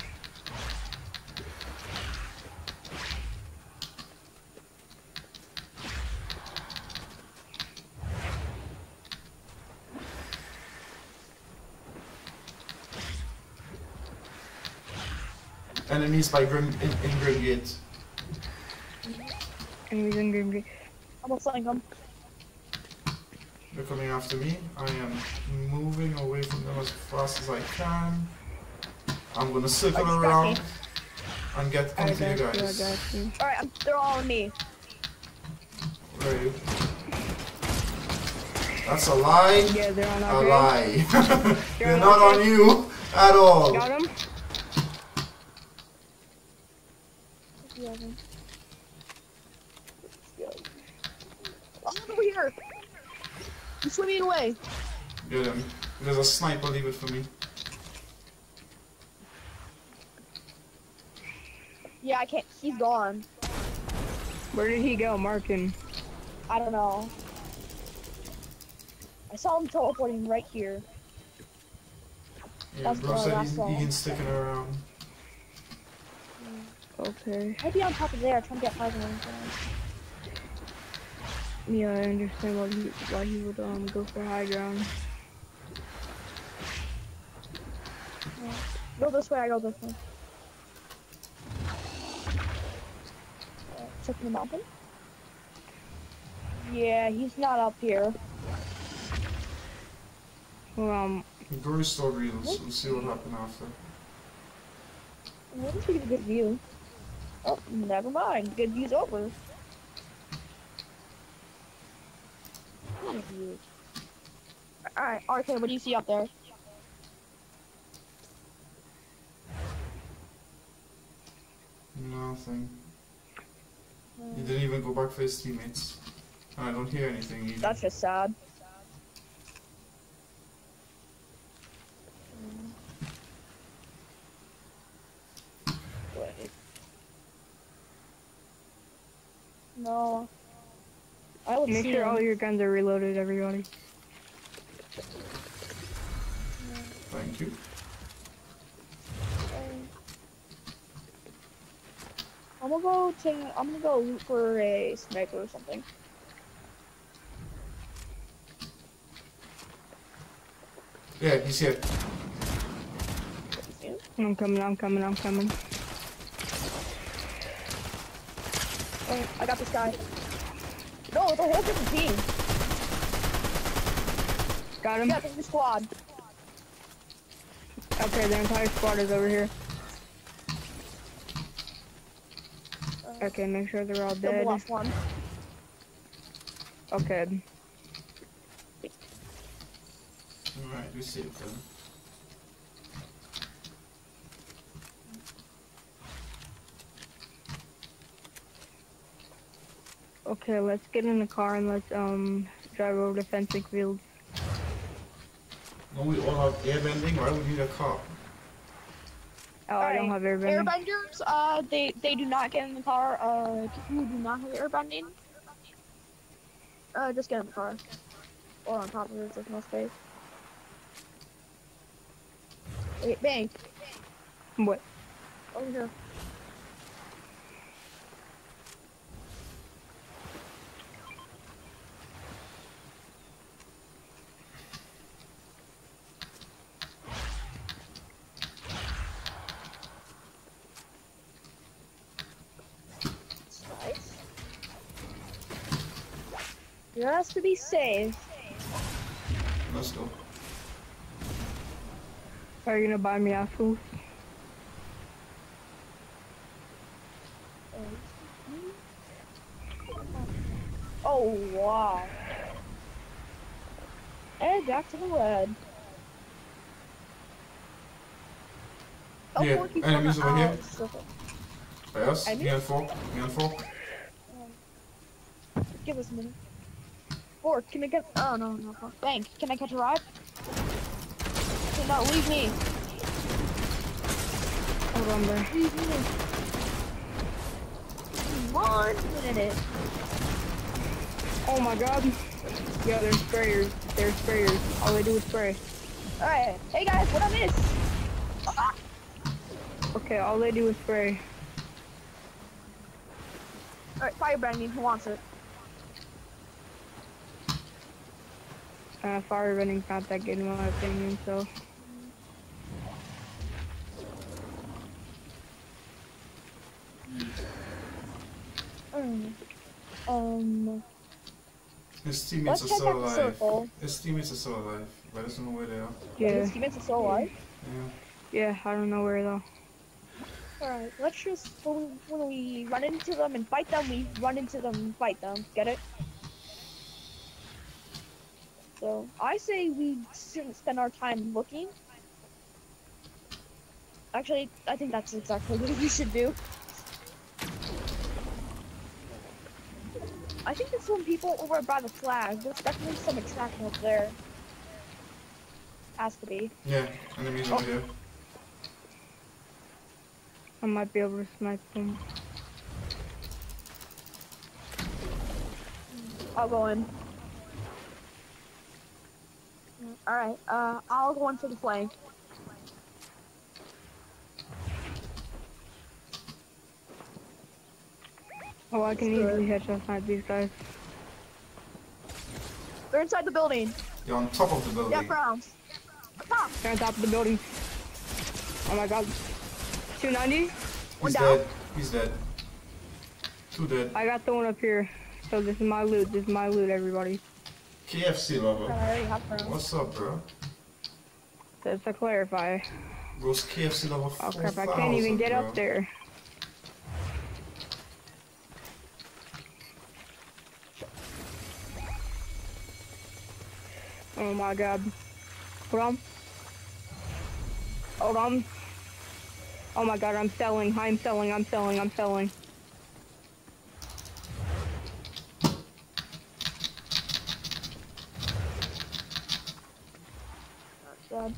Enemies by Grim in, in Grim Gate. Enemies in green. green. Almost letting him. They're coming after me. I am moving away from them as fast as I can. I'm gonna circle around and get I come to you. Guys. Alright, they're all on me. Where are you? That's a lie. Yeah, they're on A our lie. [LAUGHS] They're on not our on you at all. Got him. Oh, over here. He's swimming away. Get him. There's a sniper, leave it for me. Yeah, I can't. He's gone. Where did he go? Mark him. I don't know. I saw him teleporting right here. Yeah, That's bro the said last he's, one. he ain't sticking around. Okay. I'd be on top of there trying to get five million. Yeah, I understand why he why he would um go for high ground. Go this way, I go this way. Uh, Checking the mountain. Yeah, he's not up here. Well, um, Go restore reels. We'll see what happened after. What if we get a good view? Oh, never mind. Good view's over. Good view. Alright, RK, what do you see up there? Nothing. He didn't even go back for his teammates. And I don't hear anything either. That's just sad. Wait. No. I would make sure him. all your guns are reloaded, everybody. Thank you. I'm gonna go to. I'm gonna go loot for a sniper or something. Yeah, he's here. I'm coming, I'm coming, I'm coming. Oh, I got this guy. No, it's a whole different team. Got him? Yeah, the squad. Okay, the entire squad is over here. Uh, okay, make sure they're all The dead. last one. Okay. Alright, we see it Okay, let's get in the car and let's um drive over to fencing fields. Don't we all have airbending? Why would we need a car? Oh, I don't have airbending. Airbenders, uh, they they do not get in the car. Uh, if you do not have airbending, uh, just get in the car. Or on top of it, there's no space. Wait, bang. What? Over here. Just to be safe. Let's go. Are you gonna buy me a food? Oh wow. And back to the red. Oh, Yeah, Forky's enemies coming over here. out. So- By us? Me and Fork? Me and Fork? Give us a minute. Can I get? Oh no, no, no. Bank. Can I catch a ride? Okay, no, leave me. Hold on there. Leave me. One minute. Oh my god. Yo, they're sprayers. They're sprayers. All they do is spray. All right. Hey guys, what I miss? Ah, Okay, all they do is spray. All right, firebranding. Who wants it? Uh, fire running's not that good in my opinion, so. Um. Um. His teammates are check still alive. circle. His teammates are still alive. But I don't know where they are. Yeah. His teammates are still alive. Yeah. Yeah, I don't know where though. Alright, let's just, when we, when we run into them and fight them, we run into them and fight them. Get it? So, I say we shouldn't spend our time looking. Actually, I think that's exactly what we should do. I think there's some people over by the flag. There's definitely some attraction up there. Has to be. Yeah, enemies over here. I might be able to snipe them. I'll go in. Alright, uh, I'll go in for the flank. Oh, I can easily headshot snipe these guys. They're inside the building. You're on top of the building. Yeah, frowns. Top. They're on top of the building. Oh my god. 290? He's down. dead. He's dead. Two dead. I got the one up here. So this is my loot. This is my loot, everybody. KFC lover. I already have frowns. What's up, bro? Just to clarify. Bro's KFC lover Oh crap, I can't even get bro. up there. Oh my god. Hold on. Hold on. Oh my god, I'm selling, I'm selling, I'm selling, I'm selling. Dead.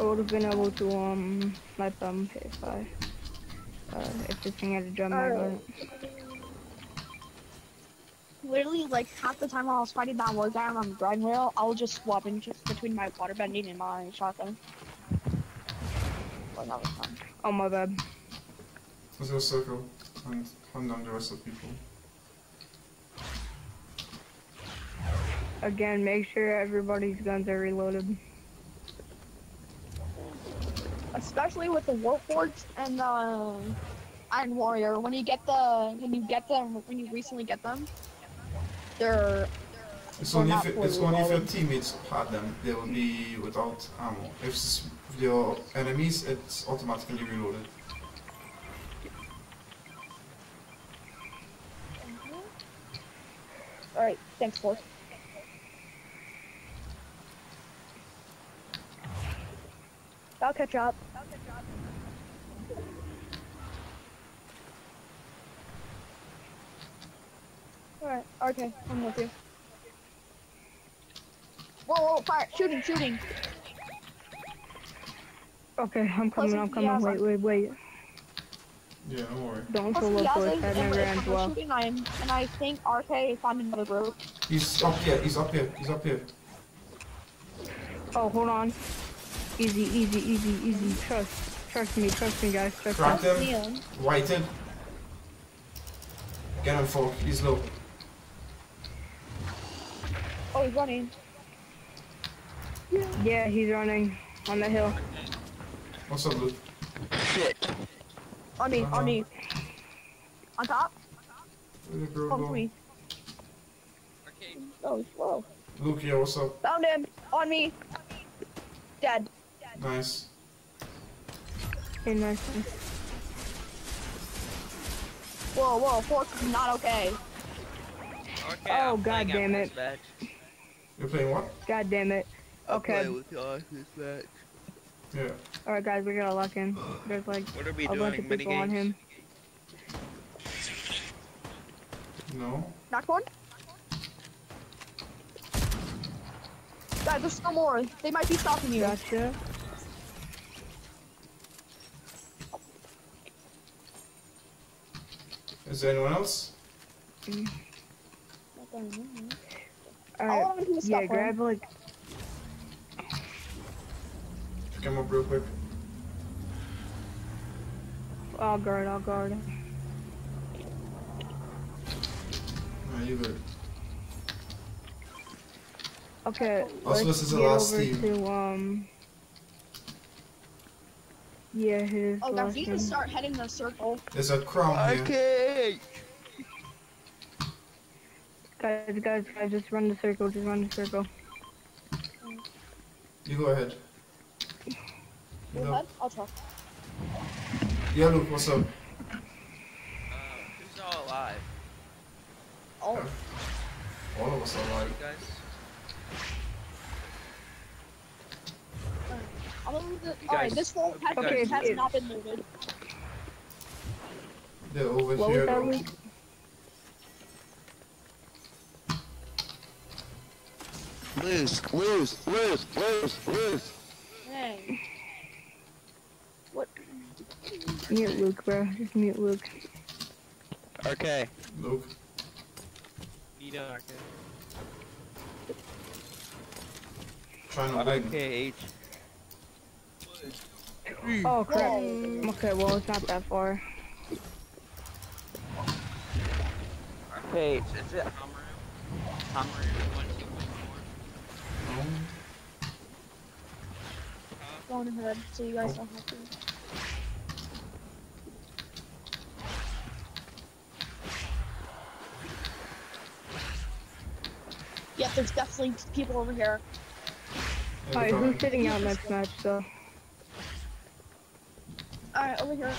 I would have been able to um my them if I uh, if this thing had a jump mag on Alright. Literally, like, half the time while I was fighting that war guy on the grind rail, I was just swapping just between my water bending and my shotgun. Well, that was fun. Oh my bad. Let's go circle and hunt down the rest of people. Again, make sure everybody's guns are reloaded. especially with the Warforged and the Iron Warrior. When you get the when you get them when you recently get them, they're It's only not if, fully it's only if your teammates had them, they will be without ammo. If s- if your enemies, it's automatically reloaded. all right. Thanks, Force. I'll catch up. Alright, okay, I'm with you. Whoa, whoa, fire! Shooting, shooting! Okay, I'm coming, I'm coming. Wait, wait, wait. Yeah, don't worry. Don't Plus, pull up Piazza for is that in never the- ends from the well. shooting I am, and I think RK found another group. He's up here, he's up here, he's up here. Oh, hold on. Easy, easy, easy, easy. Trust. Trust me, trust me, guys. Trust me. Cracked him, Neon. whited. Get him, folk, he's low. Oh, he's running. Yeah, he's running on the hill. What's up, Luke? Shit. On me, on me. On top? Where did bro Come to go? me. Oh, he's slow. Luke, yeah, what's up? Found him! On me! Dead. Nice. Okay, nice. nice. Whoa, whoa, Force is not okay. Okay, Oh, I'm God damn it. match. You're playing what? God damn it. Okay. Yeah. Alright, guys, we gotta lock in. There's like What are we a bunch doing? of Mini people on him. No? Knocked one? Guys, there's still more. They might be stopping you. Gotcha. Is there anyone else? I'll Alright. run to the Yeah, stop one. grab like Pick him up real quick. I'll guard, I'll guard. Nah, you good. Okay, Also, let's this is the get last over team. to um. Yeah, his Oh, guys, last you team. can start heading the circle. There's a crown here. Okay. Guys, guys, guys, just run the circle, just run the circle. You go ahead. Go No. ahead. I'll talk. Yeah, Luke, what's up? Uh, who's all alive? Oh, All of us are You alive. guys? I'm gonna move the. Alright, this whole has, Okay, has not been looted. They're over What was here. that, though. Luke? Lose, lose, lose, lose, lose. Dang. What? Mute Luke, bro. Just mute Luke. Okay. Luke. You doing, Arcade? Trying to win. Okay, H. Mm. Oh crap. Okay, well it's not that far. Okay, is it Hamaru? Hamaru, one, two, one, four. Going ahead, so you guys oh. don't have to. Yeah, there's definitely people over here. Yeah, Alright, who's sitting out next match so? Alright, over here.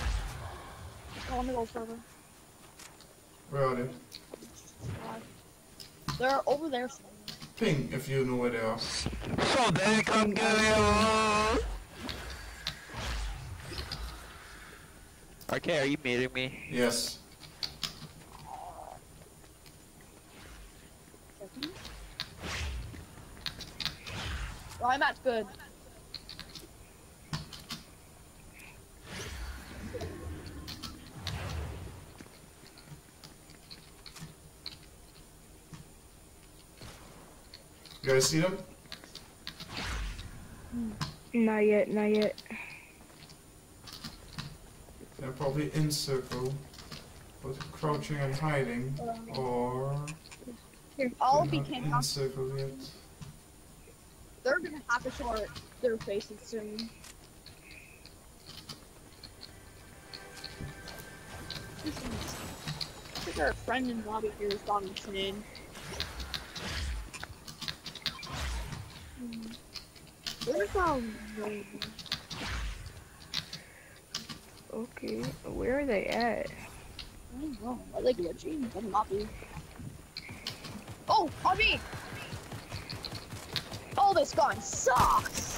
I want to go further. Where are they? They're over there. Ping if you know where they are. So they come get you. Okay, are you meeting me? Yes. Oh, I'm at good. You guys see them? Not yet, not yet. They're probably in circle, but crouching and hiding, or they're be not came in circle yet. They're gonna have to show our- their faces soon. I think our friend in lobby here is gone insane. Where's? Okay, where are they at? I don't know. Are they glitching? Better not be. Oh, on me! Oh, this gun sucks!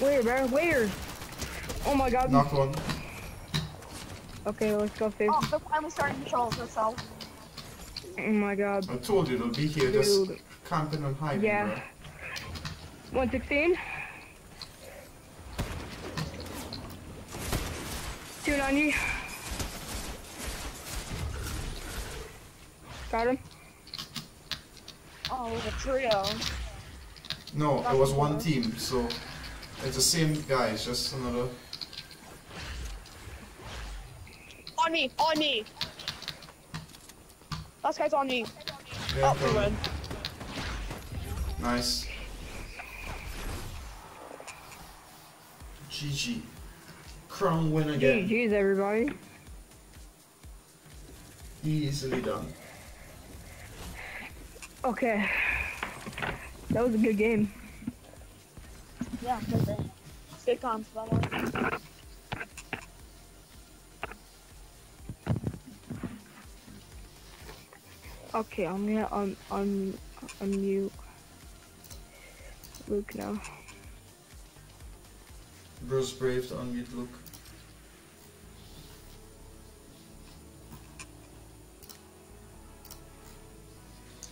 Where, bro? Where? Oh my god. Knock one. Okay, let's go fifth. Oh, they're finally starting to show themselves. Oh my god. I told you they'll be here just Dude. Camping and hiding, Yeah. bro. 116. 290. Got him. Oh, it was a trio. No, it was one team, so it's the same guys, just another. On me! On me! Last guy's on me. Yeah, Oh, we're coming. Good. Nice. GG. Crown win again. GG's, everybody. Easily done. Okay. That was a good game. Yeah, good thing. Good comms, by the way. Okay, I'm gonna un un unmute Luke now. Bruce Brave to unmute Luke.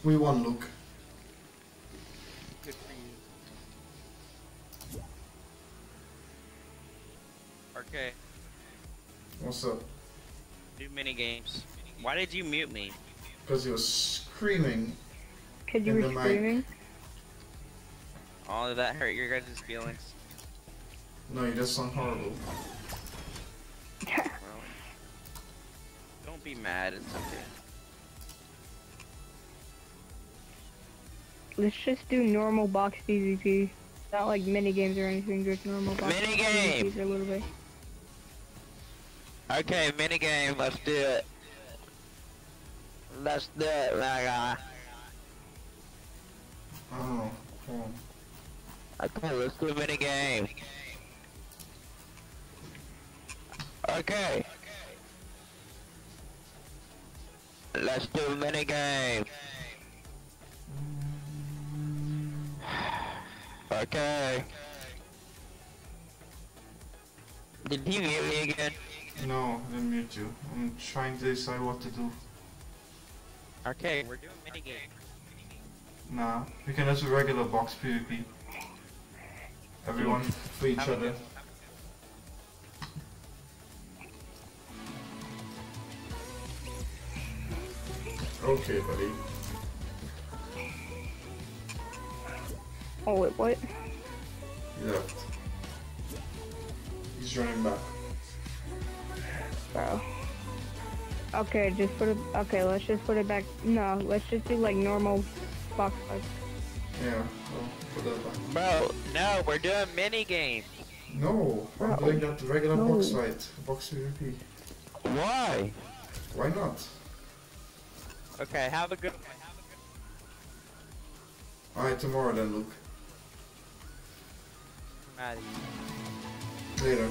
We won, Luke. Good for you. Okay, What's up? do mini games. Why did you mute me? Because he was screaming. Cause you In were the mic. screaming. All of that hurt your guys' feelings. No, you just sound horrible. [LAUGHS] Well, don't be mad. It's okay. Let's just do normal box PvP. Not like mini games or anything, just normal box Minigame! PvPs a little bit. Okay, minigame, let's do it. Let's do it, my guy. I don't know. Come on. Okay, let's do a minigame. Okay. Let's do a minigame. Okay. Did he mute me again? No, I didn't mute you. I'm trying to decide what to do. Okay, we're doing mini games. Nah, we can just do regular box PvP. Everyone for each Have other. Okay, buddy. Oh wait, what? He left. He's running back. Bro. Okay, just put it. Okay, let's just put it back. No, let's just do like normal box fight. Yeah, well, put that back. Bro, no, we're doing mini game. No, I'm Uh-oh. doing that regular No. box fight. Box PvP. Why? Why not? Okay, have a good Alright, tomorrow then, Luke. Maddie. Later.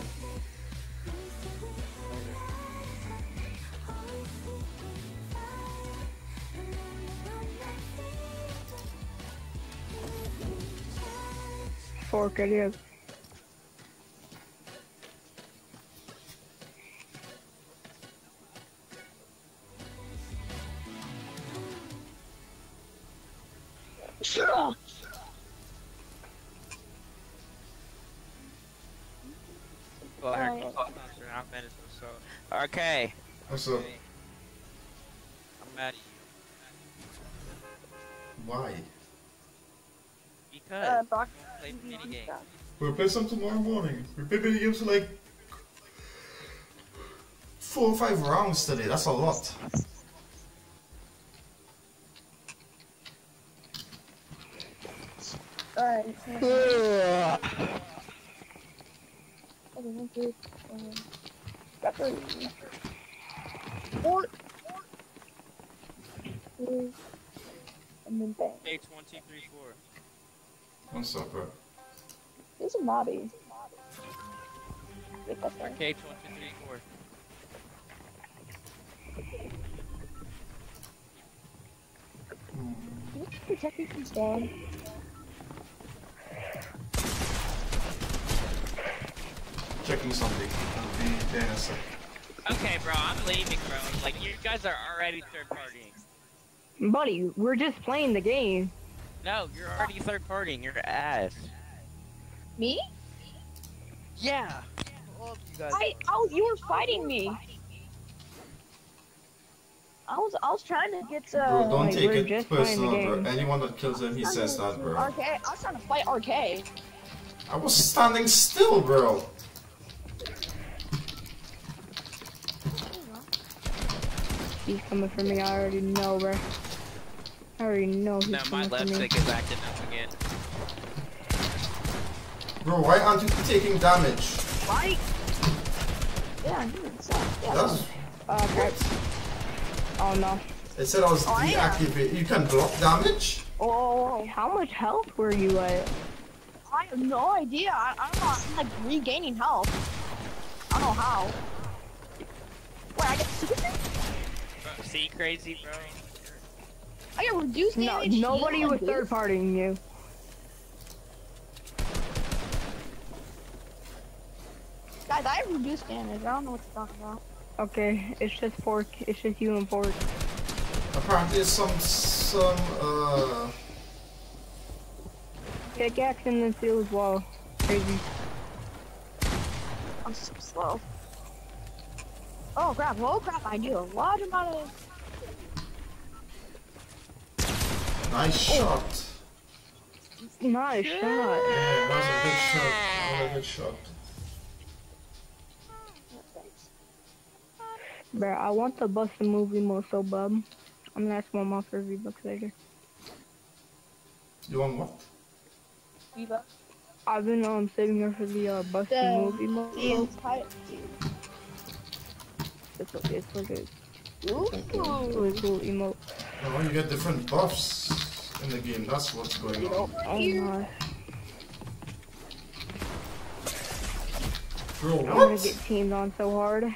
So- Okay, What's up? I'm Maddie. Why? Because Uh, Brock. play mini games. We'll play some tomorrow morning. We play video games for like four or five rounds today. That's a lot. Alright. Ugh. Okay, one, got three. Four. Two. And then bang. Dates one, two, three, four. What's up, bro? There's a mobby. Wait, that's right. Arcade one, two, three, four. Can you protect me from spawn? Checking something. I'll be there in a sec. Okay, bro, I'm leaving, bro. Like, you guys are already third partying. Buddy, we're just playing the game. No, you're already third partying. You're ass. Me? Yeah. All of you guys. I, oh, you were fighting me. I was, I was trying to get uh. Bro, don't like, take we're it personal, bro. Anyone that kills him, he says that, bro. RK, I was trying to fight RK. I was standing still, bro. He's coming for me. I already know, bro. I already know he's No, my coming for left me. stick is acting up again. Bro, why aren't you taking damage? Fight! Yeah, I'm doing so. Yeah. That's. Oh, crap. Oh, no. It said I was Oh, I am. deactivated. You can block damage? Oh, How much health were you at? I have no idea. I, I don't know. I'm like regaining health. I don't know how. Wait, I get super see, crazy, bro? I get reduced No, damage. nobody heal, was third boost. partying you. Guys, I have reduced damage. I don't know what you're talking about. Okay, it's just Fork. It's just you and Fork. Apparently, some. some. uh. Pickaxe in the field as well. Crazy. I'm so slow. Oh crap! Oh crap! I do a large amount of. Nice shot. Nice shot. Yeah, that was a good shot. That was a good shot. Bro, I want the bust a movie mode so bad. I'm gonna ask my mom for V-Bucks later. You want what? Viva. I've been um saving her for the uh, bust The- movie mode. The entire. It's, it's like a Ooh. cool emote. No, you get different buffs in the game. That's what's going on. Oh, oh my. Bro, I'm gonna get teamed on so hard.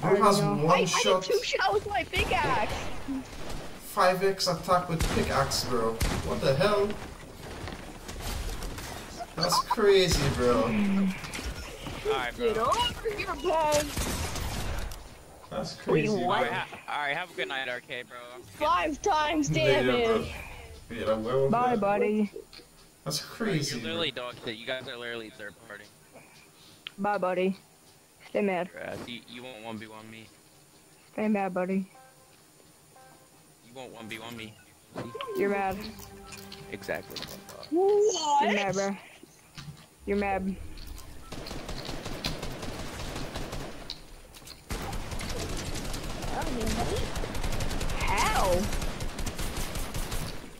Bro has know. I, one I did shot, two shot with my pickaxe. 5x attack with pickaxe, bro. What the hell? That's crazy, bro. Alright, Get over here, bud. That's crazy. Wait, what? Alright, ha- alright, have a good night, RK, bro. Five times Later, bro. damage. Yeah, well, Bye, yeah. buddy. That's crazy. You're crazy. bro. literally dog shit. You guys are literally third party. Bye, buddy. Stay mad. You're. You, you won't 1v1 me. Stay mad, buddy. You won't 1v1 me. You're mad. Exactly. You're mad, bro. You're mad. How?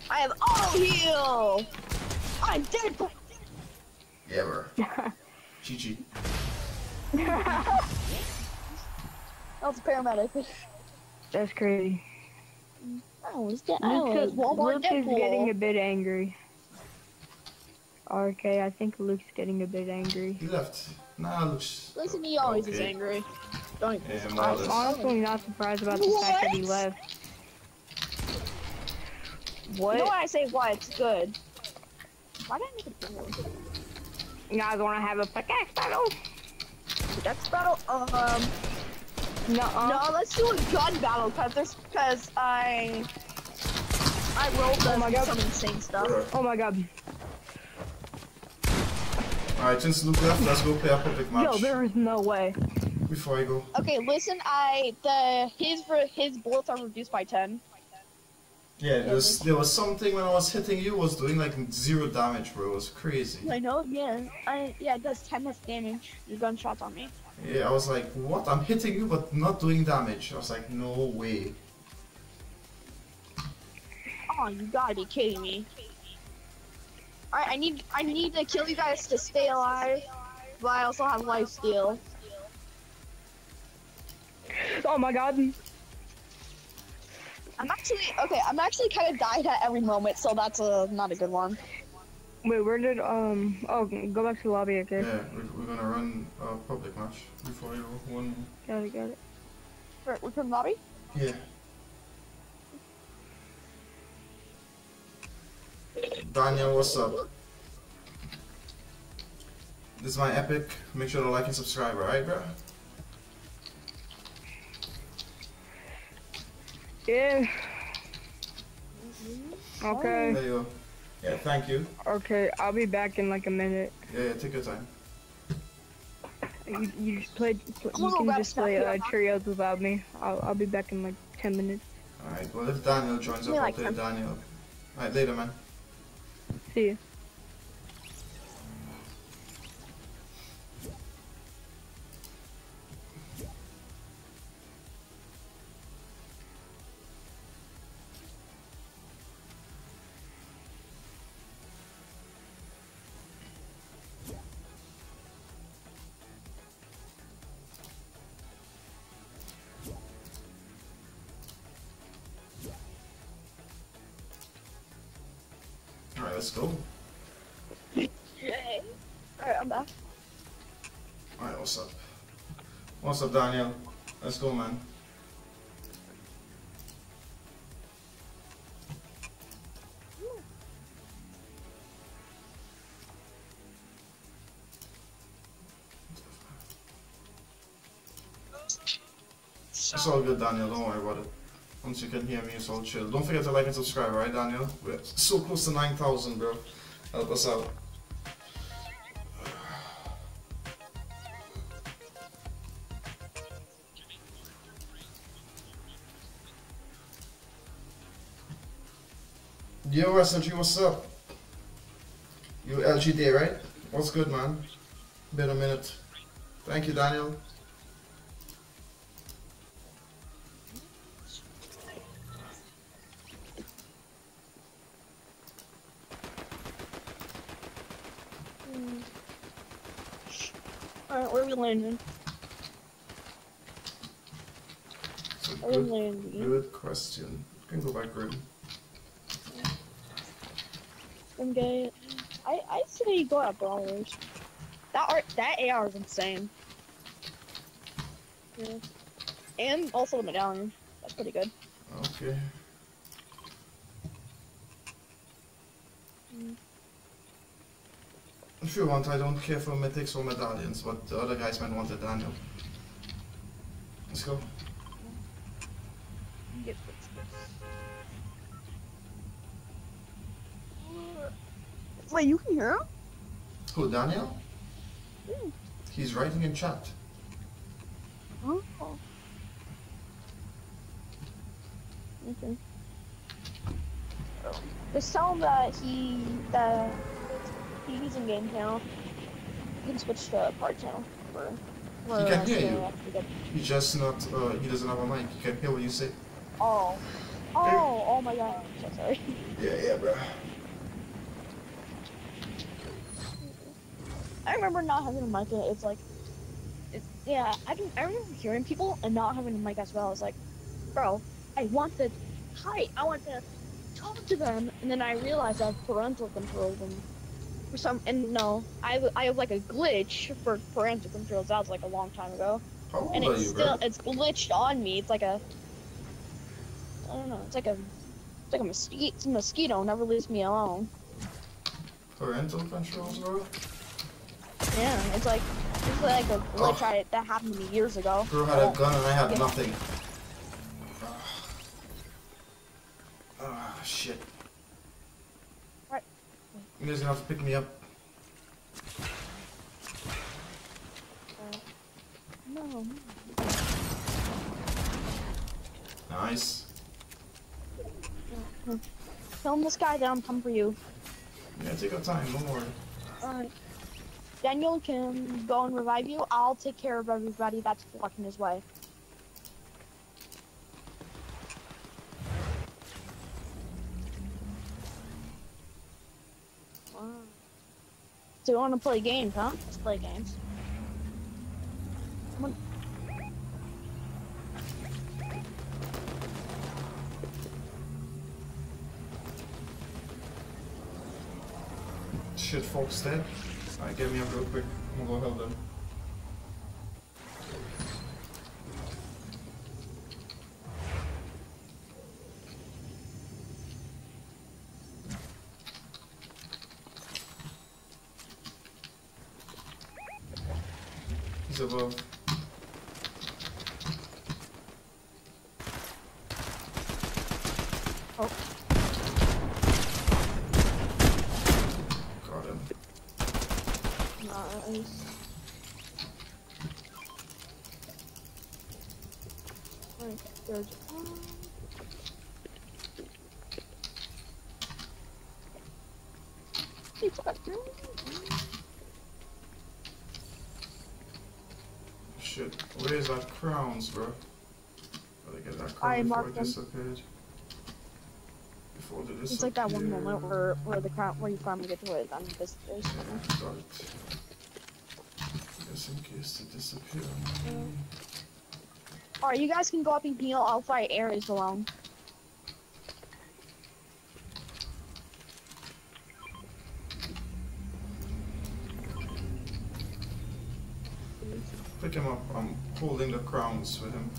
I have auto heal. I'm dead. but- Yeah, bro. GG. That was a paramedic. That's crazy. Oh, was that? Luke, Oh, Walmart Luke is getting a bit angry. Okay, I think Luke's getting a bit angry. He left. Nah, looks. Listen, he always is angry. Don't Yeah, surprise more or I'm honestly not surprised about the fact that he What? left. You What? know why I say why it's good? Why did I make a video? You guys want to have a pickaxe battle? Next battle? Um, Nuh-uh. no, let's do a gun battle because there's because I I rolled Oh my God. some insane stuff. Alright, Oh my god. Alright, since Luke left, let's go play a public match. Yo, there is no way. Before I go. Okay, listen, I the his his bullets are reduced by ten. Yeah, there was, there was something when I was hitting you was doing like zero damage, bro. It was crazy. I know, yeah, I yeah, it does ten less damage. Your gunshots on me. Yeah, I was like, what? I'm hitting you but not doing damage. I was like, no way. Oh, you gotta be kidding me. Alright, I need I need to kill you guys to stay alive, but I also have life steal. [LAUGHS] Oh my god. I'm actually okay. I'm actually kind of dying at every moment, so that's a not a good one. Wait, where did, um, oh, go back to the lobby, okay. Yeah, we're, we're gonna run a public match before you go. One. Got it, got it. We're, we're from lobby. Yeah. Daniel, what's up? This is my epic. Make sure to like and subscribe, alright, bro? Yeah. Okay, There you go. Yeah, thank you. okay, I'll be back in like a minute. Yeah, yeah take your time. You, you just play, you can just play here, uh, huh? trios without me. I'll, I'll be back in like 10 minutes. Alright, well if Daniel joins up, Yeah, I'll like play. Daniel. Alright, later, man. See you. What's up, Daniel? Let's go, man. It's all good, Daniel. Don't worry about it. Once you can hear me, it's all chill. Don't forget to like and subscribe, right, Daniel? We're so close to 9,000, bro. Help us out. SLG, what's up? You LGD, right? What's good, man? Been a minute. Thank you, Daniel. Alright, where are we landing? It's a Where are we good, good question. You can go back room. Okay. I I say go at brawlers. That art that AR is insane. Yeah. And also the medallion. That's pretty good. Okay. Mm. If you want, I don't care for mythics or medallions, but the other guys might want a Daniel. Let's go. Wait, you can hear him? Who, Daniel? Hmm. He's writing in chat. Oh. Okay. Tell him that he that he's in game channel. You can switch to part channel for. for He can hear you. get- He's just not, uh, he doesn't have a mic. He can hear what you say. Oh. Oh, oh my god. I'm so sorry. Yeah, yeah, bro. Remember not having a mic. It's like, it's yeah. I can. I remember hearing people and not having a mic as well. I was like, bro, I want to hi. I want to talk to them, and then I realized I have parental controls and for some. And no, I have- I have like a glitch for parental controls. That was like a long time ago, How and it's you, still bro? it's glitched on me. It's like a I don't know. It's like a it's like a mosquito. It's a mosquito. Never leaves me alone. Parental controls, bro? Yeah, it's like it's like a glitch Oh. I, that happened to me years ago. Bro had a gun and I had Yeah. nothing. Ah, shit. Right. You guys gonna have to pick me up. No. Nice. Film this guy that I'm coming for you. Yeah, take your time, don't worry. Alright. Daniel can go and revive you. I'll take care of everybody that's blocking his way. So you want to play games, huh? Let's play games. Shit, folks dead. Alright, get me up real quick. I'm gonna go help them. He's above. Oh. Got him. Nice. Right, there's one. People got through. Shit, where's that crowns, bro? Gotta get that crown I before it them. disappeared. Before the It's like that one moment where where the crown where you finally get to it on this one. Got it. Just in case it disappeared. Alright, you guys can go up and heal. I'll fight Ares alone. Pick him up. I'm holding the crowns for him.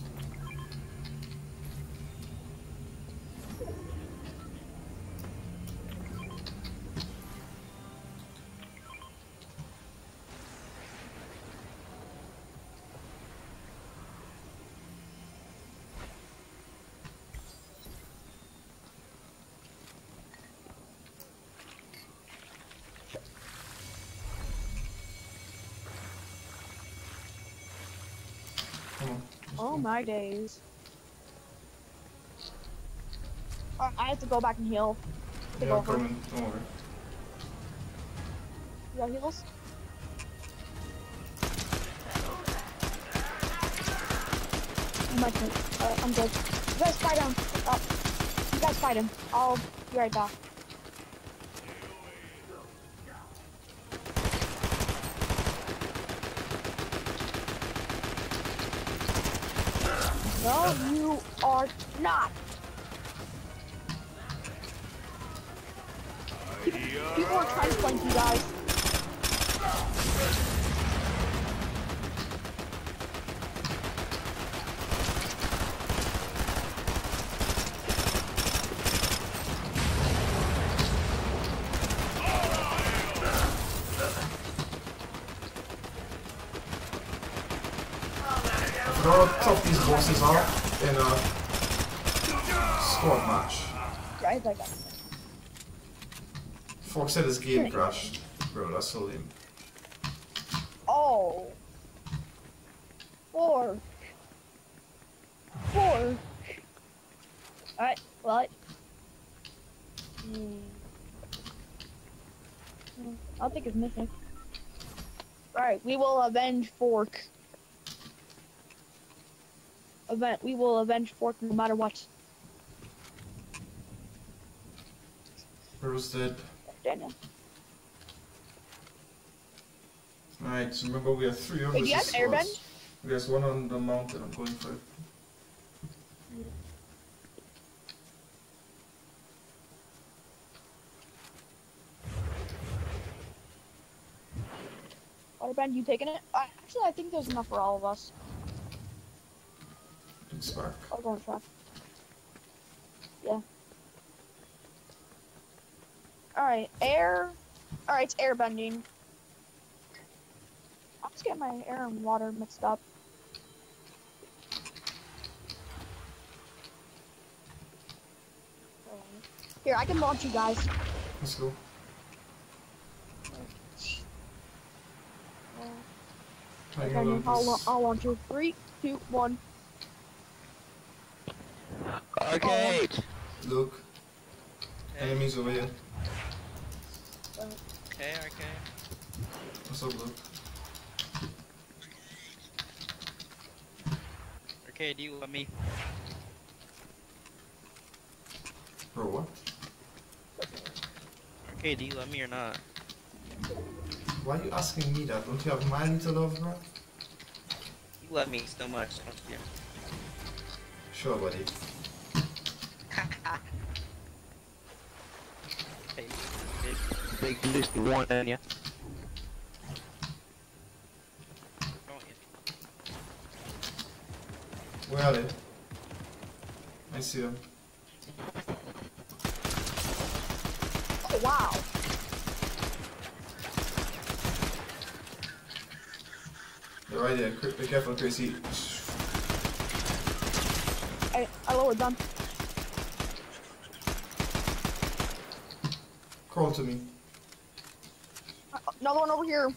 Oh my days. Uh, I have to go back and heal. Take Yeah, over. coming. Don't worry. You got heals? I'm not uh, I'm good. You guys fight him. Oh, you guys fight him. I'll be right back. No, you are not. People are trying to flank you guys. I forgot how these bosses in a squad match. Right, like that. Fox said his game crashed. Bro, that's so lame. Oh. Four. Four. Alright, well. Hmm. I don't think it's missing. Alright, we will avenge Fork. Event. We will avenge Fork no matter what. Bro's dead. Daniel. Alright, so remember we have three of Hey, do you have us. airbend? There's one on the mountain, I'm going for it. Waterbend, you taking it? Uh, actually, I think there's enough for all of us. Spark. I'll go on track. Yeah. Alright, air. Alright, it's air bending. I'm just getting my air and water mixed up. Here, I can launch you guys. Let's go. Hang Okay, on, I'll, I'll launch you. Three, two, one. Arcade! Oh. Look. Enemies over here. Okay, okay. What's up, Luke? Okay, do you love me? Bro, what? Okay, do you love me or not? Why are you asking me that? Don't you have Miley to love, bro? You love me so much, don't you? Sure, buddy. Big, Lucy one on you? Where are they? I see them. Oh, wow. They're right there. Be careful, Tracy. I, I lowered them. Crawl to me. Uh, Another one over here.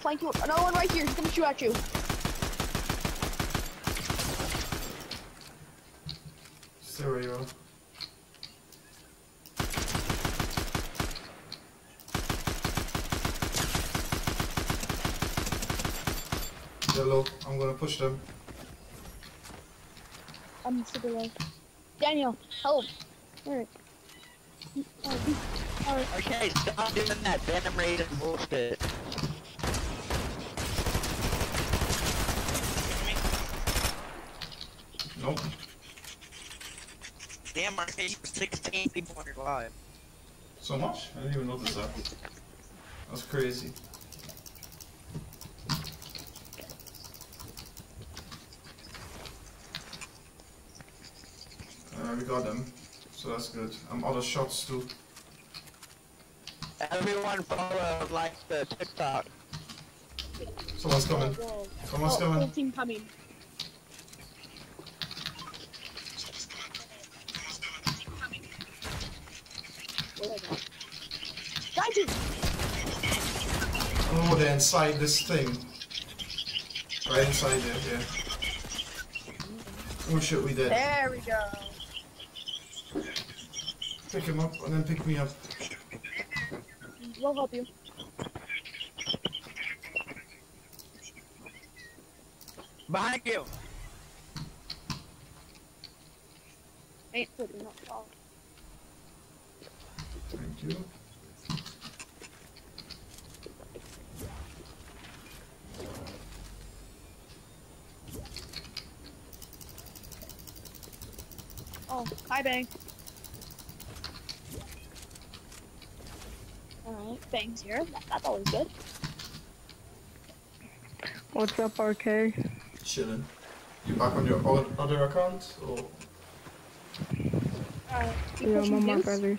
Flank you. Another one right here. He's gonna shoot at you. Stay where you are. They're. I'm gonna push them. I'm super low. Daniel, help. Alright. Alright. Alright. Okay, stop doing that Venom Raiden bullshit. Nope. Damn, Arcade, 16 people on your live. So much? I didn't even notice that. That's crazy. Uh, we got them. So that's good. Um, I'm out of shots too. Everyone follow like the TikTok. Someone's coming. Someone's Oh, full coming. team coming. Guys, he- Oh, they're inside this thing. Right inside there, yeah. Oh shit, we dead. there we go. Pick him up and then pick me up. We'll help you. Behind you! Ain't putting up all. Thank you. Oh, hi, Bang. Alright, Bang's here. That, that's always good. What's up, RK? Chilling. You back on your o- other account? Or uh, Alright, you Yeah, I'm on my brothers.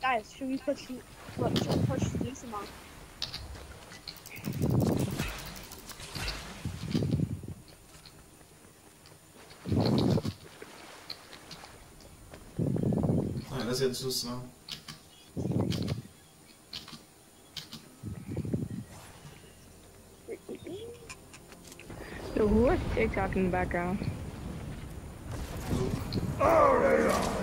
Guys, should we push you? What, should we push Deuce or let's get Zeus who is TikTok in the background? Yeah,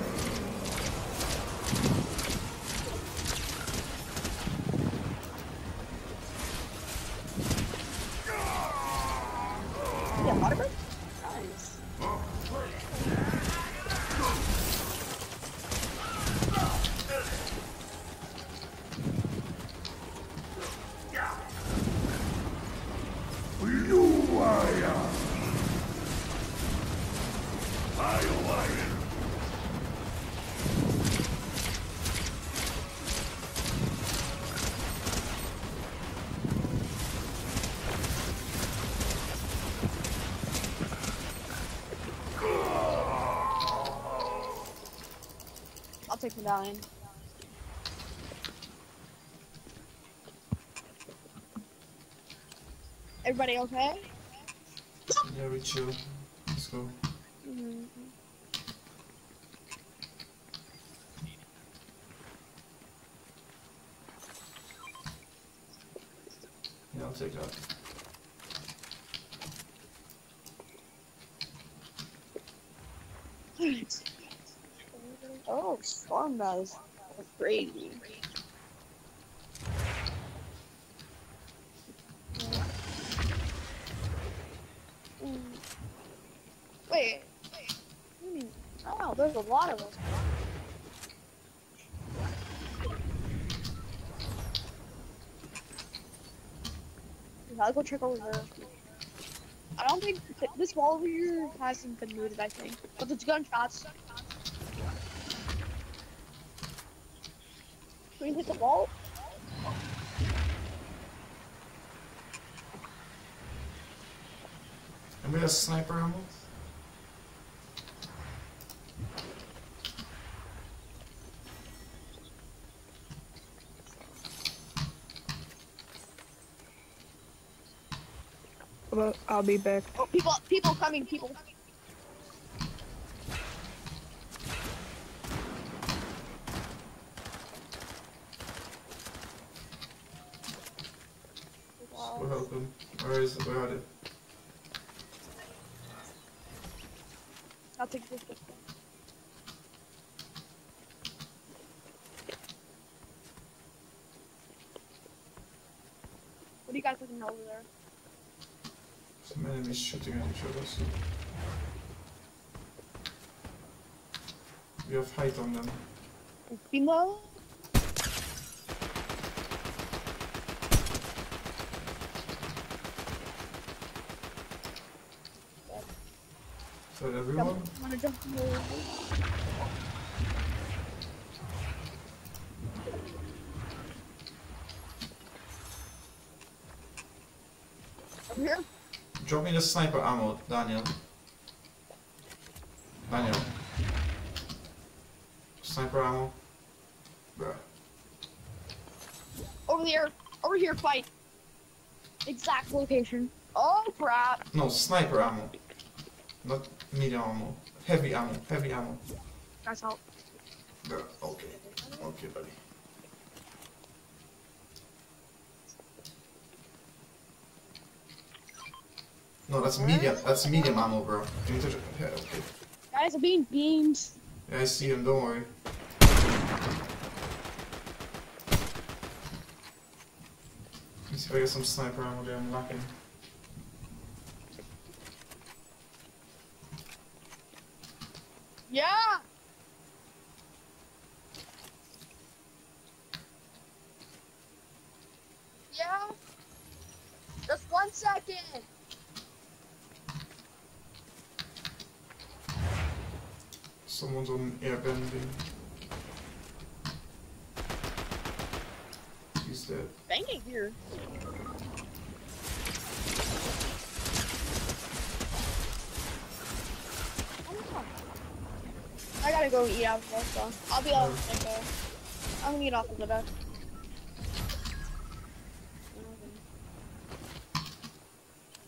Medallion. Everybody okay? Yeah, we chill. Let's go. Mm-hmm. Yeah, I'll take that. Oh, storm guys. Crazy. Mm. Wait. Hmm. Oh, there's a lot of us. I'll go check over there. I don't think th- this wall over here hasn't been looted, I think. But there's gunshots. Can we hit the wall? Anybody have sniper ammo? I'll be back. Oh, people, people coming, people. We'll help him. Where is it? Where are they? I'll take this. What are you guys looking over there? Some enemies shooting at each other. So. We have height on them. Below? Is that everyone? Wanna jump in the Over here? Drop me the sniper ammo, Daniel. Daniel. Sniper ammo. Bruh. Over here. Over here, fight. Exact location. Oh crap. No, sniper ammo. Not medium ammo. Heavy ammo. Heavy ammo. Guys, help. Bruh. Okay. Okay, buddy. No, that's medium. That's medium ammo, bro. Can you touch it? Yeah, okay. Guys are being beamed. Yeah, I see him. Don't worry. Let me see if I get some sniper ammo there. I'm lacking. Yeah. Yeah. Just one second. Someone's on airbending. He's dead. Banging here. I eat after this, so I'll be off the bed. I'm gonna get off of the bed.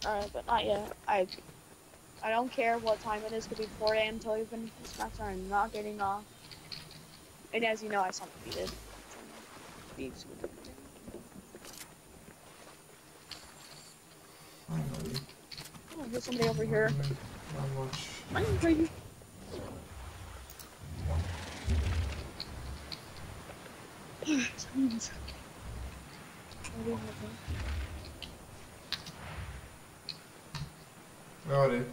Alright, but not yet. I I don't care what time it is, could be 4 a.m. until you finish this match, I'm not getting off. And as you know, I saw defeated. Beats with Finally. Oh, there's somebody over here. Not much. I'm crazy. Where are they?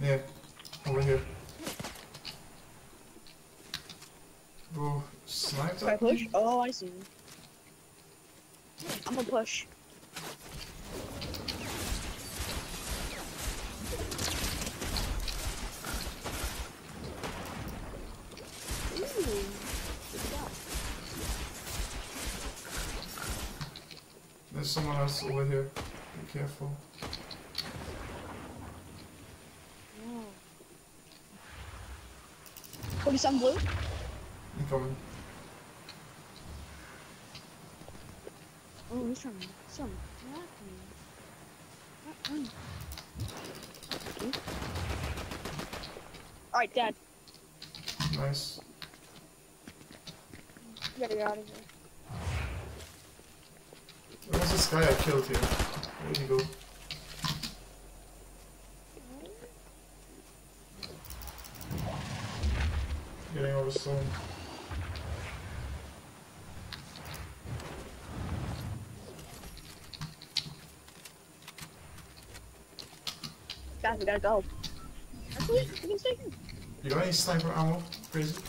Yeah, over here. Bro, sniped Can I at push? Mm-hmm. Oh, I see. I'm gonna push. Ooh, good job. There's someone else over here. Be careful. Forty-seven blue. I'm coming. Oh, he's trying to some. All right, Dad. Nice. You gotta get out of here. Where was this guy I killed here? Where'd he go? Getting over stone. We gotta go. Actually, we can stay here. You got any sniper ammo? Crazy?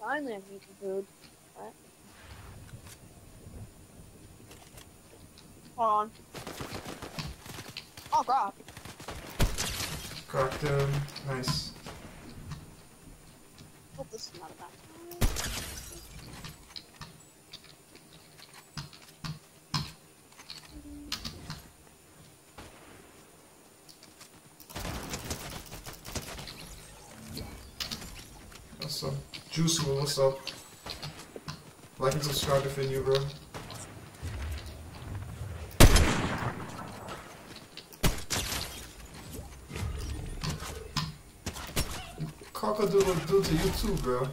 Finally, I need some food. What? Hold on. Oh, crap. Cracked him. Nice. Hope this is not a bad time. What's up? Juice, what's up? Like and subscribe if you're new, bro. Cockadoodle do to you too, bro.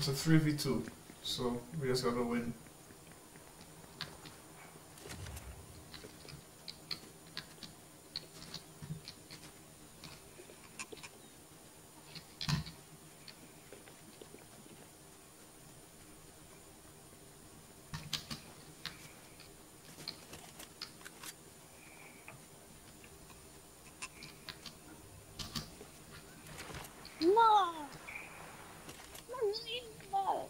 It's a 3v2, so we just gotta win. No! Not really, but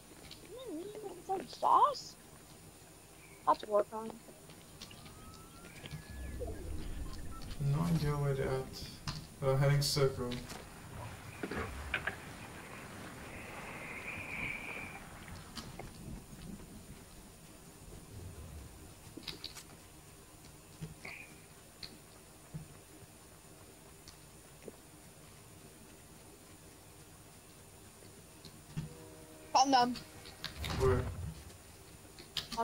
not really, but some sauce. Have to work on. No idea where they're at. Heading circle. Calm down. Where?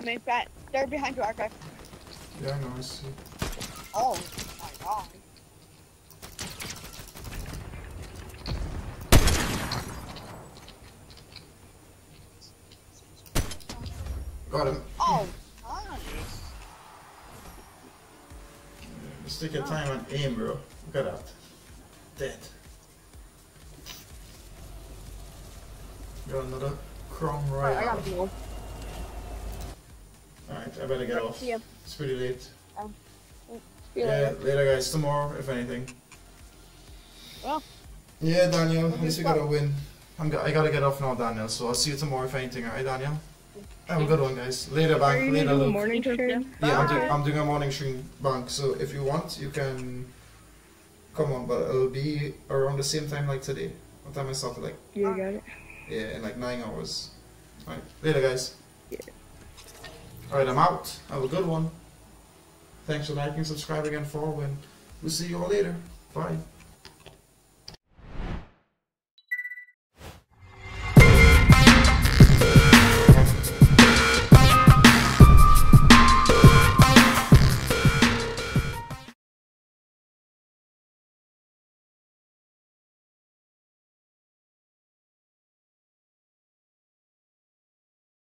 Mean, fat. They're behind you, Archive. Yeah, I know, I see. Oh my god. Got him. Oh, nice. Just aim, bro. Look at that. Dead. Got another Chrome Alright, I gotta go. Alright, I better get off. Ya. It's pretty late. Um, see Yeah, later. later guys. Tomorrow, if anything. Well. Yeah, Daniel. At least we gotta win. I'm go- I gotta get off now, Daniel. So I'll see you tomorrow if anything. Alright, Daniel. Have a good one, guys. Later, Bang. Are you Later, gonna a Luke. morning stream? Yeah, I'm, do- I'm doing a morning stream Bang, so if you want, you can come on, but it'll be around the same time like today. What time I started? Like, You got it. yeah, in like nine hours. Alright, later, guys. Yeah. Alright, I'm out. Have a good one. Thanks for liking, subscribing, and following. We'll see you all later. Bye.